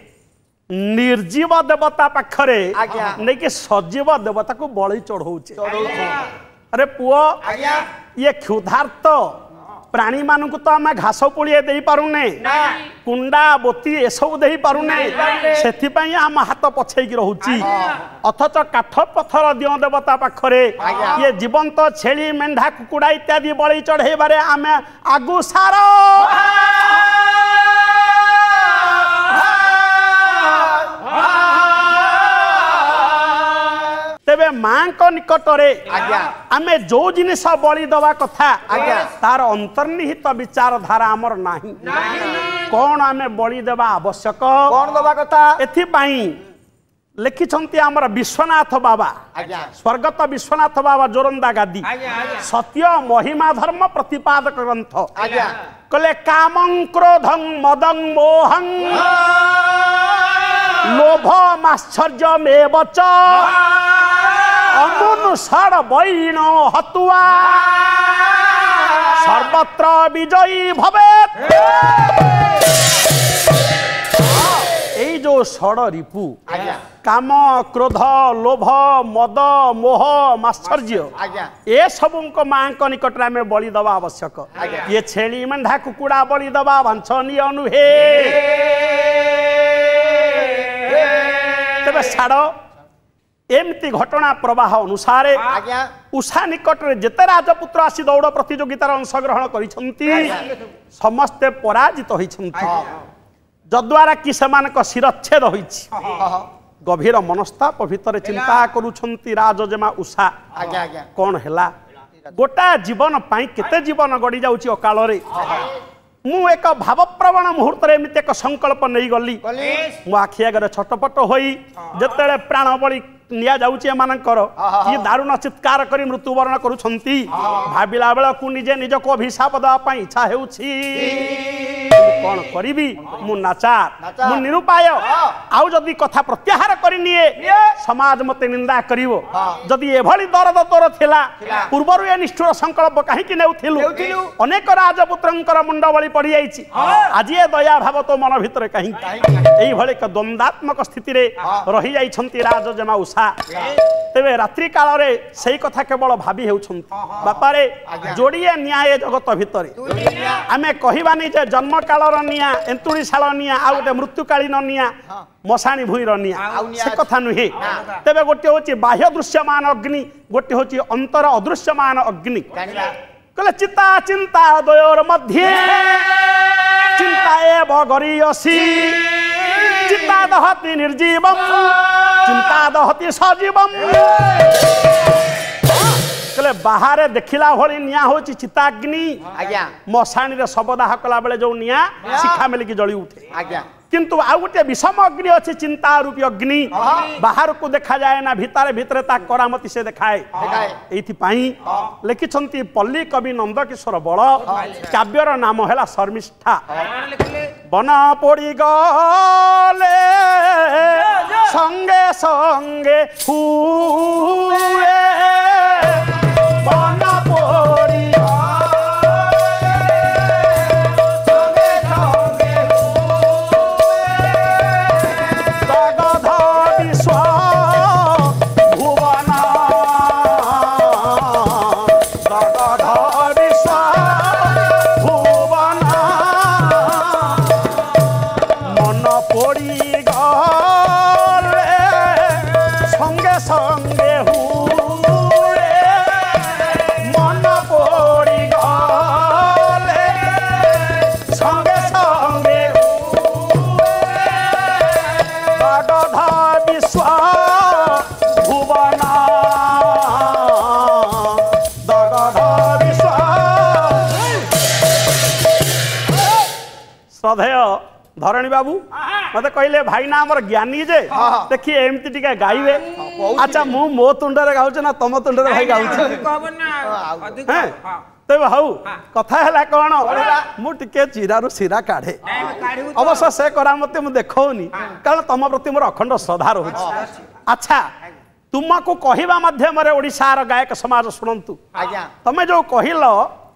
ନିର୍ଜୀବ ଦେବତା ପାଖରେ ନେଇକି ସଜୀବ ଦେବତାକୁ ବଳି ଚଢ଼ଉଛେ ଆରେ ପୁଅ ଇଏ କ୍ଷୁଧାର୍ତ୍ତ ପ୍ରାଣୀମାନଙ୍କୁ ତ ଆମେ ଘାସ ପୁଳିଏ ଦେଇପାରୁନେ କୁଣ୍ଡା ବୋତି ଏସବୁ ଦେଇପାରୁନେ ସେଥିପାଇଁ ଆମ ହାତ ପଛେଇକି ରହୁଛି ଅଥଚ କାଠ ପଥର ଦିଅ ଦେବତା ପାଖରେ ଇଏ ଜୀବନ୍ତ ଛେଳି ମେଣ୍ଢା କୁକୁଡ଼ା ଇତ୍ୟାଦି ବଳି ଚଢ଼େଇବାରେ ଆମେ ଆଗୁ ସାର ତେବେ ମାଙ୍କ ନିକଟରେ ଆମେ ଯୋଉ ଜିନିଷ ବଳି ଦେବା କଥା ତାର ଅନ୍ତର୍ନିହିତ ବିଚାରଧାରା ଆମର ନାହିଁ କ'ଣ ଆମେ ବଳି ଦେବା ଆବଶ୍ୟକ କ'ଣ ଦେବା କଥା ଏଥିପାଇଁ ଲେଖିଛନ୍ତି ଆମର ବିଶ୍ୱନାଥ ବାବା ସ୍ୱର୍ଗତ ବିଶ୍ୱନାଥ ବାବା ଜୋରନ୍ଦା ଗାଦି ସତ୍ୟ ମହିମା ଧର୍ମ ପ୍ରତିପାଦକ ଗ୍ରନ୍ଥ କହିଲେ କାମଂ କ୍ରୋଧଂ ମଦଂ ମୋହଂ ଲୋଭ ମାଶ୍ଚର୍ଯ୍ୟମେବ ଚ অমন সার বৈন হতুয়া সর্বত্র বিজয়ী ভবে এই যে ষড় রিপু কাম ক্রোধ লোভ মদ মোহ মাশ্চর্য এসবুঙ্ মাঙ্ক নিকটরে আমি বলি দেওয়া আবশ্যক ইয়ে ছেড়ি মেন্ধা কুকুড়া বলি দেওয়া বাঞ্ছনীয় নুহে তেবে ছাড় এমতি ঘটনা প্রবাহ অনুসারে উষা নিকটরে যেতে রাজপুত্র আসি দৌড় প্রতিযোগিতার অংশগ্রহণ করেছেন সমস্তে পরাজিত হয়েছেন যদ্বারা কি সেমান শিরচ্ছেদ হয়েছে গভীর মনস্তাপ ভিতরে চিন্তা করুছেন রাজজেমা উষা কণ হেলা গোটা জীবন পাই কেতে জীবন গড়ি যাচ্ছি অকালরে মু এক ভাবপ্রবণ মুহূর্তে এমনি এক সংকল্প নেই গলি মো আখি আগে ছটপট হয়ে যেত প্রাণবলী নিয়াযাଉଛି এମାନଙ୍କର ଇଏ ଦାରୁଣ ଚିତ୍କାର କରି ମୃତ୍ୟୁବରଣ କରୁଛନ୍ତି ଭାବିଲା ବେଳକୁ ନିଜେ ନିଜକୁ ଅଭିଶାପ ଦେବା ପାଇଁ ଇଚ୍ଛା ହେଉଛି କ'ଣ କରିବି ମୁଁ ନାଚାର ମୁଁ ନିରୁପାୟ ଆଉ ଯଦି କଥା ପ୍ରତ୍ୟାହାର କରିନିଏ ସମାଜ ମୋତେ ନିନ୍ଦା କରିବ ଯଦି ଏଭଳି ଦରଦ ତୋର ଥିଲା ପୂର୍ବରୁ ଏ ନିଷ୍ଠୁର ସଂକଳ୍ପ କାହିଁକି ନେଉଥିଲୁ ଅନେକ ରାଜପୁତ୍ରଙ୍କର ମୁଣ୍ଡ ବଳି ପଡ଼ିଯାଇଛି ଆଜି ଏ ଦୟାଭାବ ତୋ ମନ ଭିତରେ କାହିଁକି ଏଇଭଳି ଏକ ଦ୍ୱନ୍ଦ୍ୱାତ୍ମକ ସ୍ଥିତିରେ ରହିଯାଇଛନ୍ତି ରାଜଜମା ଉଷା কথা তবে রাত্রি কালরে সেই কথা কেবল ভাবি হেউছেন বাপারে যোড়িয়ে নিয়া এ জগত ভিতরে আমি কহবানি যে জন্মকালর নিয়া এন্তুড়ি শাল নিয়া আউ গোটে মৃত্যুকালীন নিয়া মশাণী ভূঁর নিয়া সে কথা নুহে তবে গোটি হচ্ছে বাহ্য দৃশ্যমান অগ্নি গোটি হচ্ছে অন্তর অদৃশ্যমান অগ্নি কলে চিতা চিন্তা দয়োর মধ্যে চিন্তা এব গরি অসি चिंता दहती निर्जीव चिंता दहती सजीव कले बाहर देखिला भली निया होची चिताग्नि मशाणी रे शबदाह कला बेले जो निया शिखा मिलिकी जली उठे आज्ञा किंतु आउ गोटे विषम अग्नि अच्छी चिंता रूपी अग्नि बाहर को देखा जाए ना भितर भितर ता करामती से देखाए यही लिखिं पल्ली कवि नंदकिशोर बड़ काव्यर नाम है शर्मिष्ठा बन पड़ी गले संगे संगे हुए बन पड़ी କହିଲେ ଭାଇନା ଆମର ଜ୍ଞାନୀ ଯେ ଦେଖି ଏମିତି ଟିକେ ଗାଇବେ ଆଚ୍ଛା ମୁଁ ମୋ ତୁଣ୍ଡରେ ଗାଉଛି ନା ତମ ତୁଣ୍ଡରେ ଭାଇ ଗାଉଛି ତେବେ ହଉ କଥା ହେଲା କ'ଣ ମୁଁ ଟିକେ ଚିରାରୁ ଶିରା କାଢେ ଅବଶ୍ୟ ସେ କରାମତି ମୁଁ ଦେଖଉନି କାରଣ ତମ ପ୍ରତି ମୋର ଅଖଣ୍ଡ ଶ୍ରଦ୍ଧା ରହୁଛି ଆଚ୍ଛା ତୁମକୁ କହିବା ମାଧ୍ୟମରେ ଓଡ଼ିଶାର ଗାୟକ ସମାଜ ଶୁଣନ୍ତୁ ତମେ ଯୋଉ କହିଲ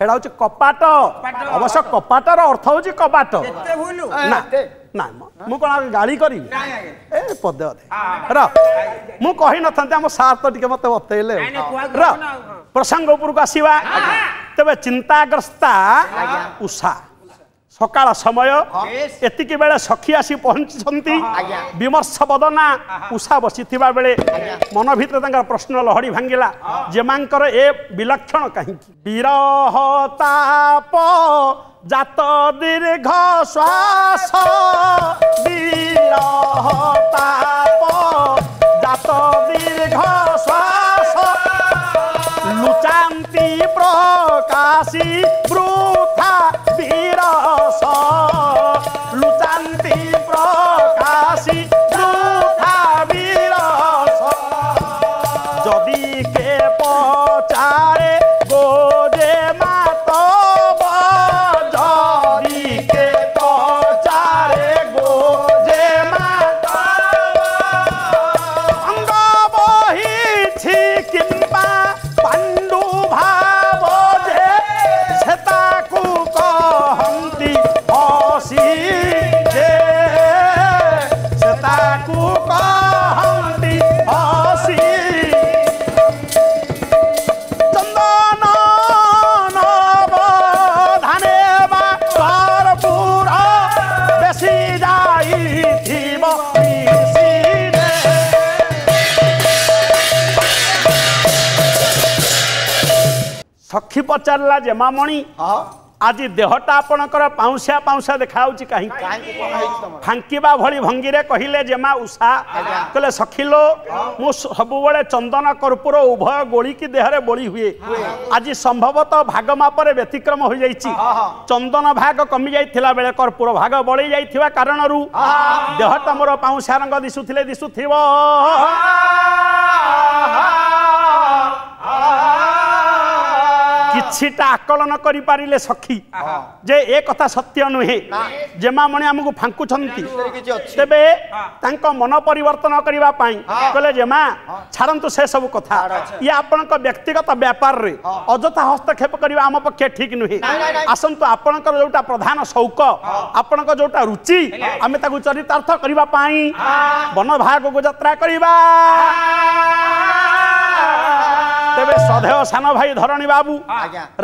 ସେଇଟା ହଉଛି କପାଟ ଅବଶ୍ୟ କପାଟର ଅର୍ଥ ହଉଛି କବାଟ ନା ମୁଁ କଣ ଗାଳି କରିବି ଏ ପଦେ ଅଧେ ର ମୁଁ କହିନଥାନ୍ତି ଆମ ସାର୍ ତ ଟିକେ ମତେ ବତେଇଲେ ର ପ୍ରସଙ୍ଗ ଉପରକୁ ଆସିବା ତେବେ ଚିନ୍ତାଗ୍ରସ୍ତା ଉଷା সকাল সময় এতিকি বেড়ে সখী আসি পৌঁছিছন্তি বিমর্ষ বদনা উষা বসিথিবা বেলে মন ভিতরে তাঙ্কর প্রশ্ন লহড়ি ভাঙ্গিলা যে মাঙ্কর এ বিলক্ষণ কাহিকি বিরহ তাপ জাত দীর্ঘ শ্বাস বিরহ তাপ জাত দীর্ঘ শ্বাস লুচান্তি প্রকাশী ব্রু সব ପଚାରିଲା ଯେ ମାମଣି ଆଜି ଦେହଟା ଆପଣଙ୍କର ପାଉଁଶିଆ ପାଉଁଶିଆ ଦେଖାଯାଉଛି କାହିଁକି ଫାଙ୍କିବା ଭଳି ଭଙ୍ଗୀରେ କହିଲେ ଜେମା ଉଷା କହିଲେ ସଖିଲୋ ମୁଁ ସବୁବେଳେ ଚନ୍ଦନ କର୍ପୁର ଉଭୟ ଗୋଳିକି ଦେହରେ ବୋଳି ହୁଏ ଆଜି ସମ୍ଭବତଃ ଭାଗ ମାପରେ ବ୍ୟତିକ୍ରମ ହୋଇଯାଇଛି ଚନ୍ଦନ ଭାଗ କମି ଯାଇଥିଲା ବେଳେ କର୍ପୁର ଭାଗ ବଳି ଯାଇଥିବା କାରଣରୁ ଦେହଟା ମୋର ପାଉଁଶିଆ ରଙ୍ଗ ଦିଶୁଥିଲେ ଦିଶୁଥିବ କିଛିଟା ଆକଳନ କରିପାରିଲେ ସଖୀ ଯେ ଏ କଥା ସତ୍ୟ ନୁହେଁ ଜେମାମଣି ଆମକୁ ଫାଙ୍କୁଛନ୍ତି ତେବେ ତାଙ୍କ ମନ ପରିବର୍ତ୍ତନ କରିବା ପାଇଁ କହିଲେ ଜେମା ଛାଡ଼ନ୍ତୁ ସେସବୁ କଥା ଇଏ ଆପଣଙ୍କ ବ୍ୟକ୍ତିଗତ ବ୍ୟାପାରରେ ଅଯଥା ହସ୍ତକ୍ଷେପ କରିବା ଆମ ପକ୍ଷେ ଠିକ୍ ନୁହେଁ ଆସନ୍ତୁ ଆପଣଙ୍କର ଯୋଉଟା ପ୍ରଧାନ ସୌକ ଆପଣଙ୍କ ଯୋଉଟା ରୁଚି ଆମେ ତାକୁ ଚରିତାର୍ଥ କରିବା ପାଇଁ ବନ ଭାଗକୁ ଯାତ୍ରା କରିବା ତେବେ ସଦେହ ସାନ ଭାଇ ଧରଣୀ ବାବୁ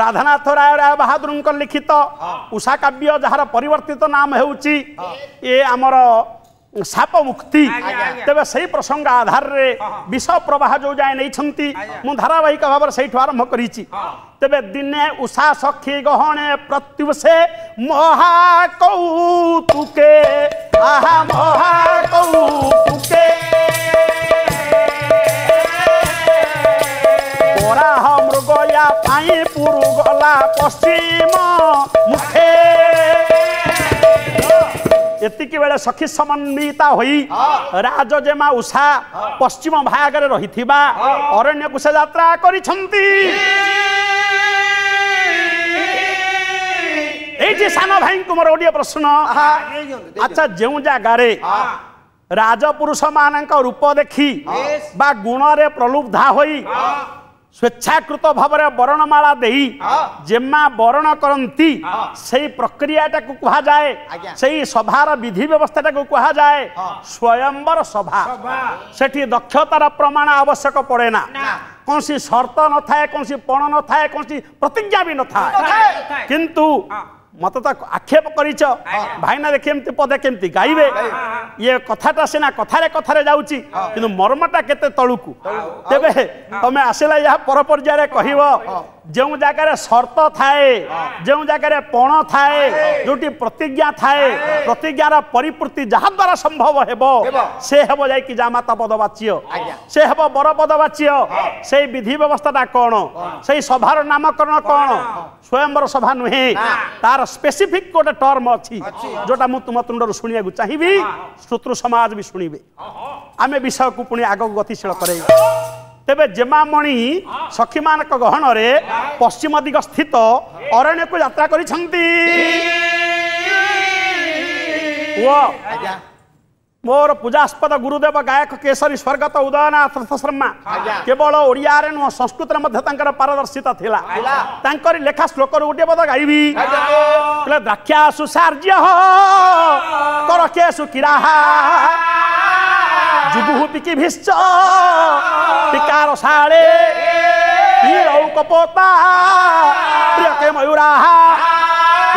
ରାଧାନାଥ ରାୟ ରାୟ ବାହାଦୁରଙ୍କ ଲିଖିତ ଉଷା କାବ୍ୟ ଯାହାର ପରିବର୍ତ୍ତିତ ନାମ ହେଉଛି ଏ ଆମର ସାପ ମୁକ୍ତି ତେବେ ସେଇ ପ୍ରସଙ୍ଗ ଆଧାରରେ ବିଷ ପ୍ରବାହ ଯୋଉ ଯାଏ ନେଇଛନ୍ତି ମୁଁ ଧାରାବାହିକ ଭାବରେ ସେଇଠୁ ଆରମ୍ଭ କରିଛି ତେବେ ଦିନେ ଉଷା ସଖୀ ଗହଣେ ପ୍ରତ୍ୟୁଷେ ମହା କୌତୁକେ ଆହା ମହା କୌତୁକେ ଖରା ମୃଗୟା ପାଇଁ ପୁରୁ ଗଲା ପଶ୍ଚିମ ମୁଖେ ଏତିକି ବେଳେ ସଖୀ ସମନ୍ଵିତା ହୋଇ ରାଜ ଜେମା ଉଷା ପଶ୍ଚିମ ଭାଗରେ ରହିଥିବା ଅରଣ୍ୟକୁ ସେ ଯାତ୍ରା କରିଛନ୍ତି ସାନ ଭାଇଙ୍କୁ ମୋର ଗୋଟିଏ ପ୍ରଶ୍ନ ଆଚ୍ଛା ଯେଉଁ ଜାଗାରେ ରାଜପୁରୁଷ ମାନଙ୍କ ରୂପ ଦେଖି ବା ଗୁଣରେ ପ୍ରଲୁବ୍ଧା ହୋଇ স্বেচ্ছাকৃত ভাবে বরণমালা দেই জেমা বরণ করতে সেই প্রক্রিয়াটা কুহযায়ে সেই সভার বিধি ব্যবস্থাটা কুহযায়ে স্বয়ম্বর সভা সেটি দক্ষতার প্রমাণ আবশ্যক পড়ে না কোণী সর্ত নথায় কোণী পণ নথায় কোণী প্রতিজ্ঞা বি নথায় কিন্তু ମତେ ତ ଆକ୍ଷେପ କରିଛ ଭାଇନା ଦେଖି ଏମିତି ପଦେ କେମିତି ଗାଇବେ ଇଏ କଥାଟା ସିନା କଥାରେ କଥାରେ ଯାଉଛି କିନ୍ତୁ ମର୍ମଟା କେତେ ତଳକୁ ତେବେ ତମେ ଆସିଲା ଏହା ପର ପର୍ଯ୍ୟାୟରେ କହିବ ଯେଉଁ ଜାଗାରେ ସର୍ତ୍ତ ଥାଏ ଯେଉଁ ଜାଗାରେ ପଣ ଥାଏ ଯେଉଁଠି ପ୍ରତିଜ୍ଞା ଥାଏ ପ୍ରତିଜ୍ଞାର ପରିପୂର୍ତ୍ତି ଯାହାଦ୍ୱାରା ସମ୍ଭବ ହେବ ସେ ହେବ ଯାଇକି ଜାମାତା ପଦ ବାଚ୍ୟ ସେ ହେବ ବରପଦ ବାଚ୍ୟ ସେଇ ବିଧି ବ୍ୟବସ୍ଥାଟା କ'ଣ ସେଇ ସଭାର ନାମକରଣ କ'ଣ ସ୍ୱୟଂବର ସଭା ନୁହେଁ ତାର ସ୍ପେସିଫିକ୍ ଗୋଟେ ଟର୍ମ ଅଛି ଯେଉଁଟା ମୁଁ ତୁମ ତୁଣ୍ଡରୁ ଶୁଣିବାକୁ ଚାହିଁବି ଶତ୍ରୁ ସମାଜ ବି ଶୁଣିବେ ଆମେ ବିଷୟକୁ ପୁଣି ଆଗକୁ ଗତିଶୀଳ କରେଇବା ତେବେ ଜେମାମଣି ସଖୀମାନଙ୍କ ଗହଣରେ ପଶ୍ଚିମ ଦିଗ ସ୍ଥିତ ଅରଣ୍ୟକୁ ଯାତ୍ରା କରିଛନ୍ତି ମୋର ପୂଜାସ୍ପଦ ଗୁରୁଦେବ ଗାୟକ କେଶରୀ ସ୍ୱର୍ଗତ ଉଦୟନାଥ ଶର୍ମା କେବଳ ଓଡ଼ିଆରେ ନୁହଁ ସଂସ୍କୃତରେ ମଧ୍ୟ ତାଙ୍କର ପାରଦର୍ଶିତା ଥିଲା ତାଙ୍କରି ଲେଖା ଶ୍ଲୋକରୁ ଗୋଟିଏ ପଦ ଗାଇବି ହେଲେ ଦ୍ରାକ୍ଷାସୁ ସାର୍ଯ୍ୟ କର କେଶୁ କିରାହା जुगुहु पिकि भिश्च पिकारो साडे पिरौ कपोता प्रियके मयुरा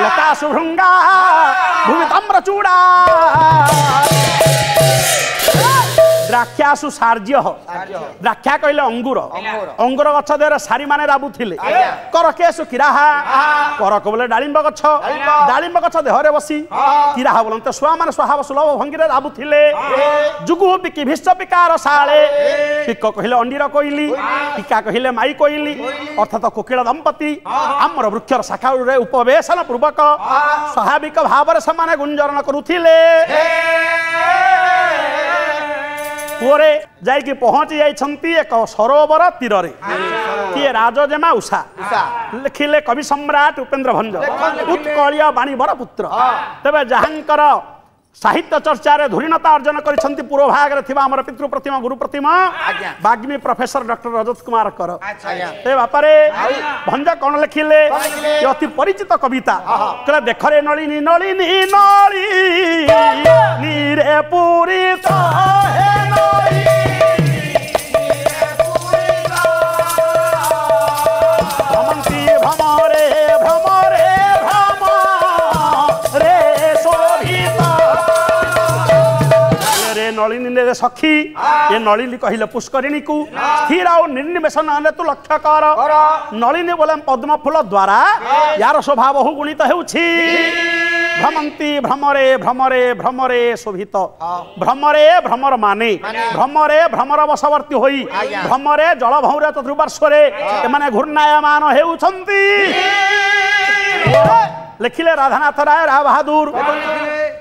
लता सुभृङ्गा भूमि तम्र चूड़ा দ্রাক্ষাসু সার্য দ্রাক্ষা কহিলে অঙ্গুর অঙ্গুর গছ দেহ সারি মানে রাবুলে করকে করকেসু কিরাহা করক বলে ডালিম্ব গছ ডালিম্ব গছ দেহরে বসি কিরাহা বলেন তো শুয়া মানে স্বভাব সুলভ ভঙ্গিরে রাবুলে যুগু পিকি ভীষ্ম পিকার সাড়ে পিক কহিলে অন্ডির কইলি পিকা কহিলে মাই কইলি অর্থাৎ কোকিল দম্পতি আমার বৃক্ষর শাখা উপবেশন পূর্বক স্বাভাবিক ভাবরে সেমানে গুঞ্জরণ করুলে Yeah! पूर्व पहचि जाइन एक सरोबर तीरले जमा उषा लेखि कवि सम्राट उपेन्द्र उत्कलिया बानी बाणीभर पुत्र तपाईँ जहाँको साहित्य चर्चार धुनता अर्जन अमर पितृ प्रतिमा गुरु प्रतिमा प्रतिम बाग्मी प्रफेसर डक्टर रजत कुमार करो ते कुम भञ्ज कन्खि परिचित कविता নলিনী রে সখী এ নলিনী কহিলে পুষ্করিণী কু স্থির আও নির্নিমেষ নহলে তু লক্ষ্য কর নলিনী বলে পদ্ম ফুল দ্বারা ইয়ার শোভা বহু গুণিত হেউছি ভ্রমন্তি ভ্রমরে ভ্রমরে ভ্রমরে শোভিত ভ্রমরে ভ্রমর মানে ভ্রমরে ভ্রমর বশবর্তী হই ভ্রমরে জল ভৌর চতুর্পার্শ্বরে এমানে ঘূর্ণায়মান হেউছন্তি লেখিলে রাধানাথ রায় রায় বাহাদুর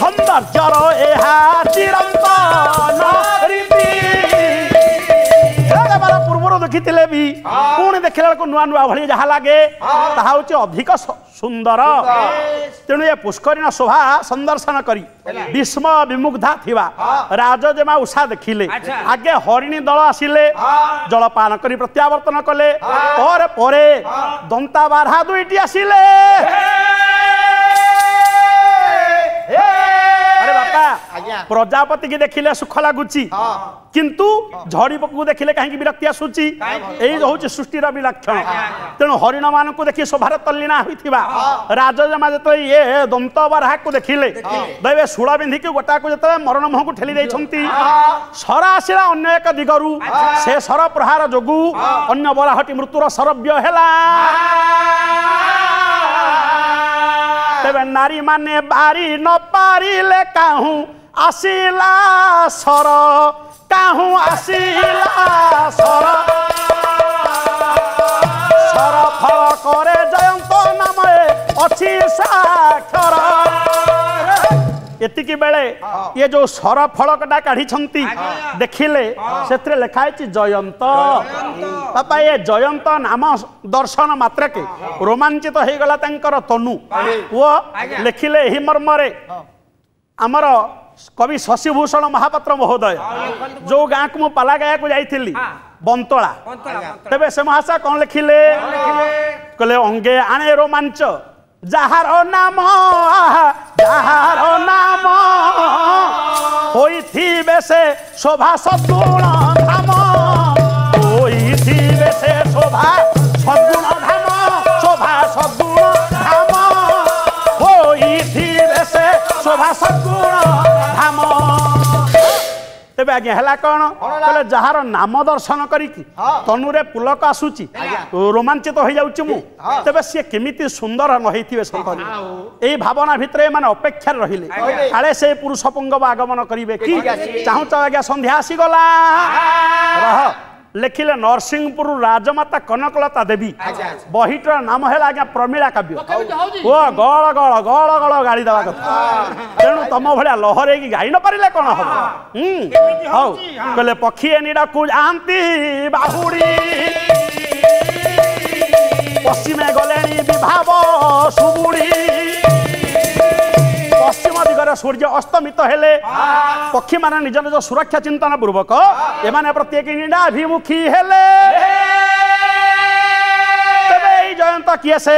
ସୌନ୍ଦର୍ଯ୍ୟର ଏହା ଚିରନ୍ତନ ଦେଖିଥିଲେ ବି ପୁଣି ଦେଖିଲା ବେଳକୁ ନୂଆ ନୂଆ ଭଳି ଯାହା ଲାଗେ ତାହା ହଉଛି ଅଧିକ ସୁନ୍ଦର ତେଣୁ ଏ ପୁଷ୍କରିଣ ଶୋଭା ସନ୍ଦର୍ଶନ କରି ବିଷ୍ମ ବିମୁଗ୍ଧା ଥିବା ରାଜଜେମା ଉଷା ଦେଖିଲେ ଆଗେ ହରିଣୀ ଦଳ ଆସିଲେ ଜଳପାନ କରି ପ୍ରତ୍ୟାବର୍ତ୍ତନ କଲେ ପରେ ପରେ ଦନ୍ତା ବାରହା ଦୁଇଟି ଆସିଲେ আরে বাপা প্রজাপতি কি দেখিলে সুখ লাগুচি কিন্তু ঝড়ি পকু দেখিলে কাহি বিরক্তি আসুচি এই হচ্ছে সৃষ্টির বিলক্ষণ তেণু হরিণ মানুষ দেখি শোভার তল্লীনা হয়েছিবা রাজজমা যেত ইয়ে দন্ত বারাহু দেখিলে দেখবে শূল পিঁধিকি গোটাকু যেত মরণ মুহকু ঠেলি দিয়েছেন সর আসিলা অন্য এক দিগরু সে সর প্রহার যোগু অন্য বরাহটি মৃত্যুর সরব্য হেলা ତେବେ ନାରୀମାନେ ବାରି ନ ପାରିଲେ କାହୁଁ ଆସିଲା ସର କାହୁଁ ଆସିଲା ସର ସର ଫଳ କରେ ଜୟଙ୍କ ନାମରେ ଅଛି ସାକ୍ଷର ଏତିକି ବେଳେ ଇଏ ଯୋଉ ସର ଫଳକଟା କାଢିଛନ୍ତି ଦେଖିଲେ ସେଥିରେ ଲେଖା ହେଇଛି ଜୟନ୍ତ ବାପା ଏ ଜୟନ୍ତ ନାମ ଦର୍ଶନ ମାତ୍ରକେ ରୋମାଞ୍ଚିତ ହେଇଗଲା ତାଙ୍କର ତନୁ ଓ ଲେଖିଲେ ଏହି ମର୍ମରେ ଆମର କବି ଶଶିଭୂଷଣ ମହାପାତ୍ର ମହୋଦୟ ଯୋଉ ଗାଁକୁ ମୁଁ ପାଲା ଗାଇବାକୁ ଯାଇଥିଲି ବନ୍ତଳା ତେବେ ସେ ମହାଶା କ'ଣ ଲେଖିଲେ କହିଲେ ଅଙ୍ଗେ ଆଣେ ରୋମାଞ୍ଚ যাহার নাম যাহার নাম হইথিবে বেশে শোভা সদ্গুণ ধাম হইথিবে বেশে শোভা সদ্গুণ ধাম শোভা সদ্গুণ ধাম হইথিবে বেশে শোভা সদ্গুণ ধাম ତେବେ ଆଜ୍ଞା ହେଲା କ'ଣ କହିଲେ ଯାହାର ନାମ ଦର୍ଶନ କରିକି ତନୁରେ ପୁଲକ ଆସୁଛି ରୋମାଞ୍ଚିତ ହୋଇଯାଉଛି ମୁଁ ତେବେ ସିଏ କେମିତି ସୁନ୍ଦର ରହିଥିବେ ଶଙ୍କର ଏଇ ଭାବନା ଭିତରେ ଏମାନେ ଅପେକ୍ଷାରେ ରହିଲେ କାଳେ ସେ ପୁରୁଷ ପୁଙ୍ଗବ ଆଗମନ କରିବେ କି ଚାହୁଁଛ ଆଜ୍ଞା ସନ୍ଧ୍ୟା ଆସିଗଲା ରହ ଲେଖିଲେ ନରସିଂହପୁର ରାଜମାତା କନକଲତା ଦେବୀ ବହିଟିର ନାମ ହେଲା ଆଜ୍ଞା ପ୍ରମିଳା କାବ୍ୟ ଓ ଗଳ ଗଳ ଗଳ ଗଳ ଗାଳି ଦେବା କଥା ତେଣୁ ତମ ଭଳିଆ ଲହରେଇକି ଗାଇ ନ ପାରିଲେ କ'ଣ ହବ ହଉ କହିଲେ ପକ୍ଷୀ ଏନିଡ଼କୁ ଯାଆନ୍ତି ବାହୁଡ଼ି ପଶ୍ଚିମେ ଗଲେଣି ବିଭାବ ସୁବୁଡ଼ି পশ্চিম দিগরে সূর্য অস্তমিত হলে পক্ষী মানে নিজ নিজ সুরক্ষা চিন্তন পূর্বক এমানে প্রত্যেক নিডাভিমুখী হলে জয়ন্ত কি সে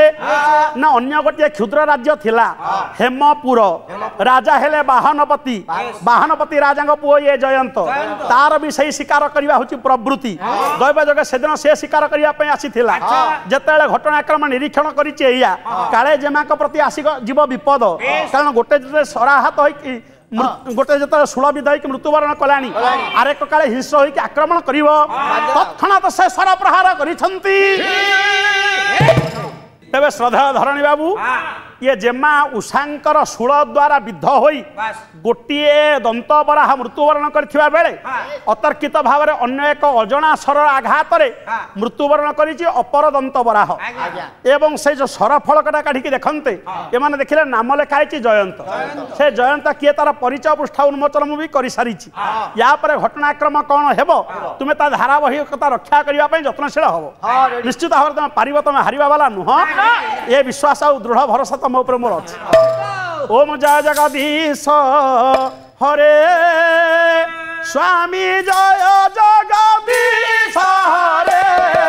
না অন্য গোটিয়ে ক্ষুদ্র রাজ্য লা হেমপুর রাজা হলে বাহনপতি বাহনপতি রাজা পু ইয়ে জয়ন্ত তার বি সেই শিকার করা হচ্ছে প্রবৃতি দৈব যোগে সেদিন সে শিকার করা আসি যেতবে ঘটনাক্রম নিরীক্ষণ করেছে এইয়া কালে জেমা প্রতি আসি যাব বিপদ কারণ গোটে যেতে সরাহাত হয়ে ଗୋଟେ ଯେତେବେଳେ ଷୋଳ ବିଧାୟକ ମୃତ୍ୟୁବରଣ କଲାଣି ଆର ଏକ କାଳେ ହିଂସ୍ର ହୋଇକି ଆକ୍ରମଣ କରିବ ତତ୍କ୍ଷଣାତ ସେ ସରପ୍ରହାର କରିଛନ୍ତି ତେବେ ଶ୍ରଦ୍ଧା ଧରଣୀ ବାବୁ ଇଏ ଜେମା ଉଷାଙ୍କର ଶୂଳ ଦ୍ୱାରା ବିଦ୍ଧ ହୋଇ ଗୋଟିଏ ଦନ୍ତବରାହ ମୃତ୍ୟୁବରଣ କରିଥିବା ବେଳେ ଅତର୍କିତ ଭାବରେ ଅନ୍ୟ ଏକ ଅଜଣା ସରର ଆଘାତରେ ମୃତ୍ୟୁବରଣ କରିଛି ଅପର ଦନ୍ତବରାହ ଏବଂ ସେ ଯେଉଁ ସର ଫଳକଟା କାଢ଼ିକି ଦେଖନ୍ତେ ଏମାନେ ଦେଖିଲେ ନାମ ଲେଖା ହେଇଛି ଜୟନ୍ତ ସେ ଜୟନ୍ତ କିଏ ତାର ପରିଚୟ ପୃଷ୍ଠା ଉନ୍ମୋଚନ ମୁଁ ବି କରିସାରିଛି ୟାପରେ ଘଟଣାକ୍ରମ କ'ଣ ହେବ ତୁମେ ତା ଧାରାବାହିକତା ରକ୍ଷା କରିବା ପାଇଁ ଯତ୍ନଶୀଳ ହେବ ନିଶ୍ଚିତ ଭାବରେ ତମେ ପାରିବ ତମେ ହାରିବା ବାଲା ନୁହଁ ଏ ବିଶ୍ୱାସ ଆଉ ଦୃଢ଼ ଭରସା ତମ ତମ ଉପରେ ମୋର ଅଛି ଓମ ଜୟ ଜଗଦୀଶ ହରେ ସ୍ୱାମୀ ଜୟ ଜଗଦୀଶ ହରେ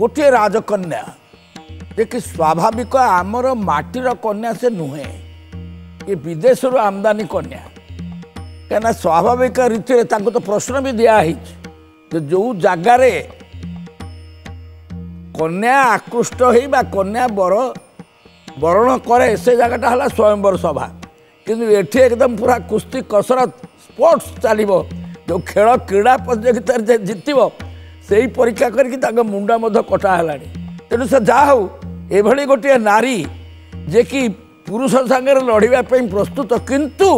ଗୋଟିଏ ରାଜକନ୍ୟା ଯେ କି ସ୍ୱାଭାବିକ ଆମର ମାଟିର କନ୍ୟା ସେ ନୁହେଁ ଏ ବିଦେଶରୁ ଆମଦାନୀ କନ୍ୟା କାହିଁକିନା ସ୍ୱାଭାବିକ ରୀତିରେ ତାଙ୍କୁ ତ ପ୍ରଶ୍ନ ବି ଦିଆହେଇଛି ଯେ ଯେଉଁ ଜାଗାରେ କନ୍ୟା ଆକୃଷ୍ଟ ହେଇ ବା କନ୍ୟା ବର ବରଣ କରେ ସେ ଜାଗାଟା ହେଲା ସ୍ୱୟଂବର ସଭା କିନ୍ତୁ ଏଠି ଏକଦମ ପୁରା କୁସ୍ତି କସରତ ସ୍ପୋର୍ଟସ୍ ଚାଲିବ ଯେଉଁ ଖେଳ କ୍ରୀଡ଼ା ପ୍ରତିଯୋଗିତାରେ ଯେ ଜିତିବ ସେଇ ପରୀକ୍ଷା କରିକି ତାଙ୍କ ମୁଣ୍ଡ ମଧ୍ୟ କଟା ହେଲାଣି ତେଣୁ ସେ ଯାହା ହେଉ ଏଭଳି ଗୋଟିଏ ନାରୀ ଯେ କି ପୁରୁଷ ସାଙ୍ଗରେ ଲଢ଼ିବା ପାଇଁ ପ୍ରସ୍ତୁତ କିନ୍ତୁ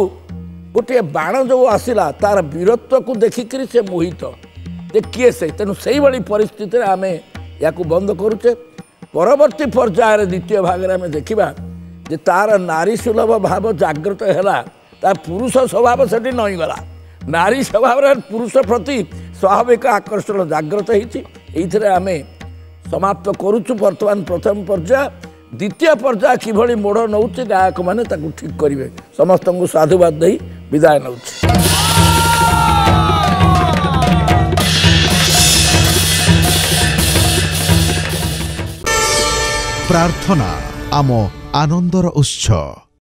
ଗୋଟିଏ ବାଣ ଯେଉଁ ଆସିଲା ତାର ବୀରତ୍ୱକୁ ଦେଖିକିରି ସେ ମୋହିତ ଯେ କିଏ ସେ ତେଣୁ ସେଇଭଳି ପରିସ୍ଥିତିରେ ଆମେ ୟାକୁ ବନ୍ଦ କରୁଛେ ପରବର୍ତ୍ତୀ ପର୍ଯ୍ୟାୟରେ ଦ୍ୱିତୀୟ ଭାଗରେ ଆମେ ଦେଖିବା ଯେ ତାର ନାରୀ ସୁଲଭ ଭାବ ଜାଗ୍ରତ ହେଲା ତା ପୁରୁଷ ସ୍ୱଭାବ ସେଠି ନଇଁଗଲା ନାରୀ ସ୍ୱଭାବରେ ପୁରୁଷ ପ୍ରତି ସ୍ୱାଭାବିକ ଆକର୍ଷଣ ଜାଗ୍ରତ ହେଇଛି ଏଇଥିରେ ଆମେ ସମାପ୍ତ କରୁଛୁ ବର୍ତ୍ତମାନ ପ୍ରଥମ ପର୍ଯ୍ୟାୟ ଦ୍ୱିତୀୟ ପର୍ଯ୍ୟାୟ କିଭଳି ମୋଡ଼ ନେଉଛି ଗାୟକମାନେ ତାକୁ ଠିକ୍ କରିବେ ସମସ୍ତଙ୍କୁ ସାଧୁବାଦ ଦେଇ ବିଦାୟ ନେଉଛି ପ୍ରାର୍ଥନା ଆମ ଆନନ୍ଦର ଉତ୍ସ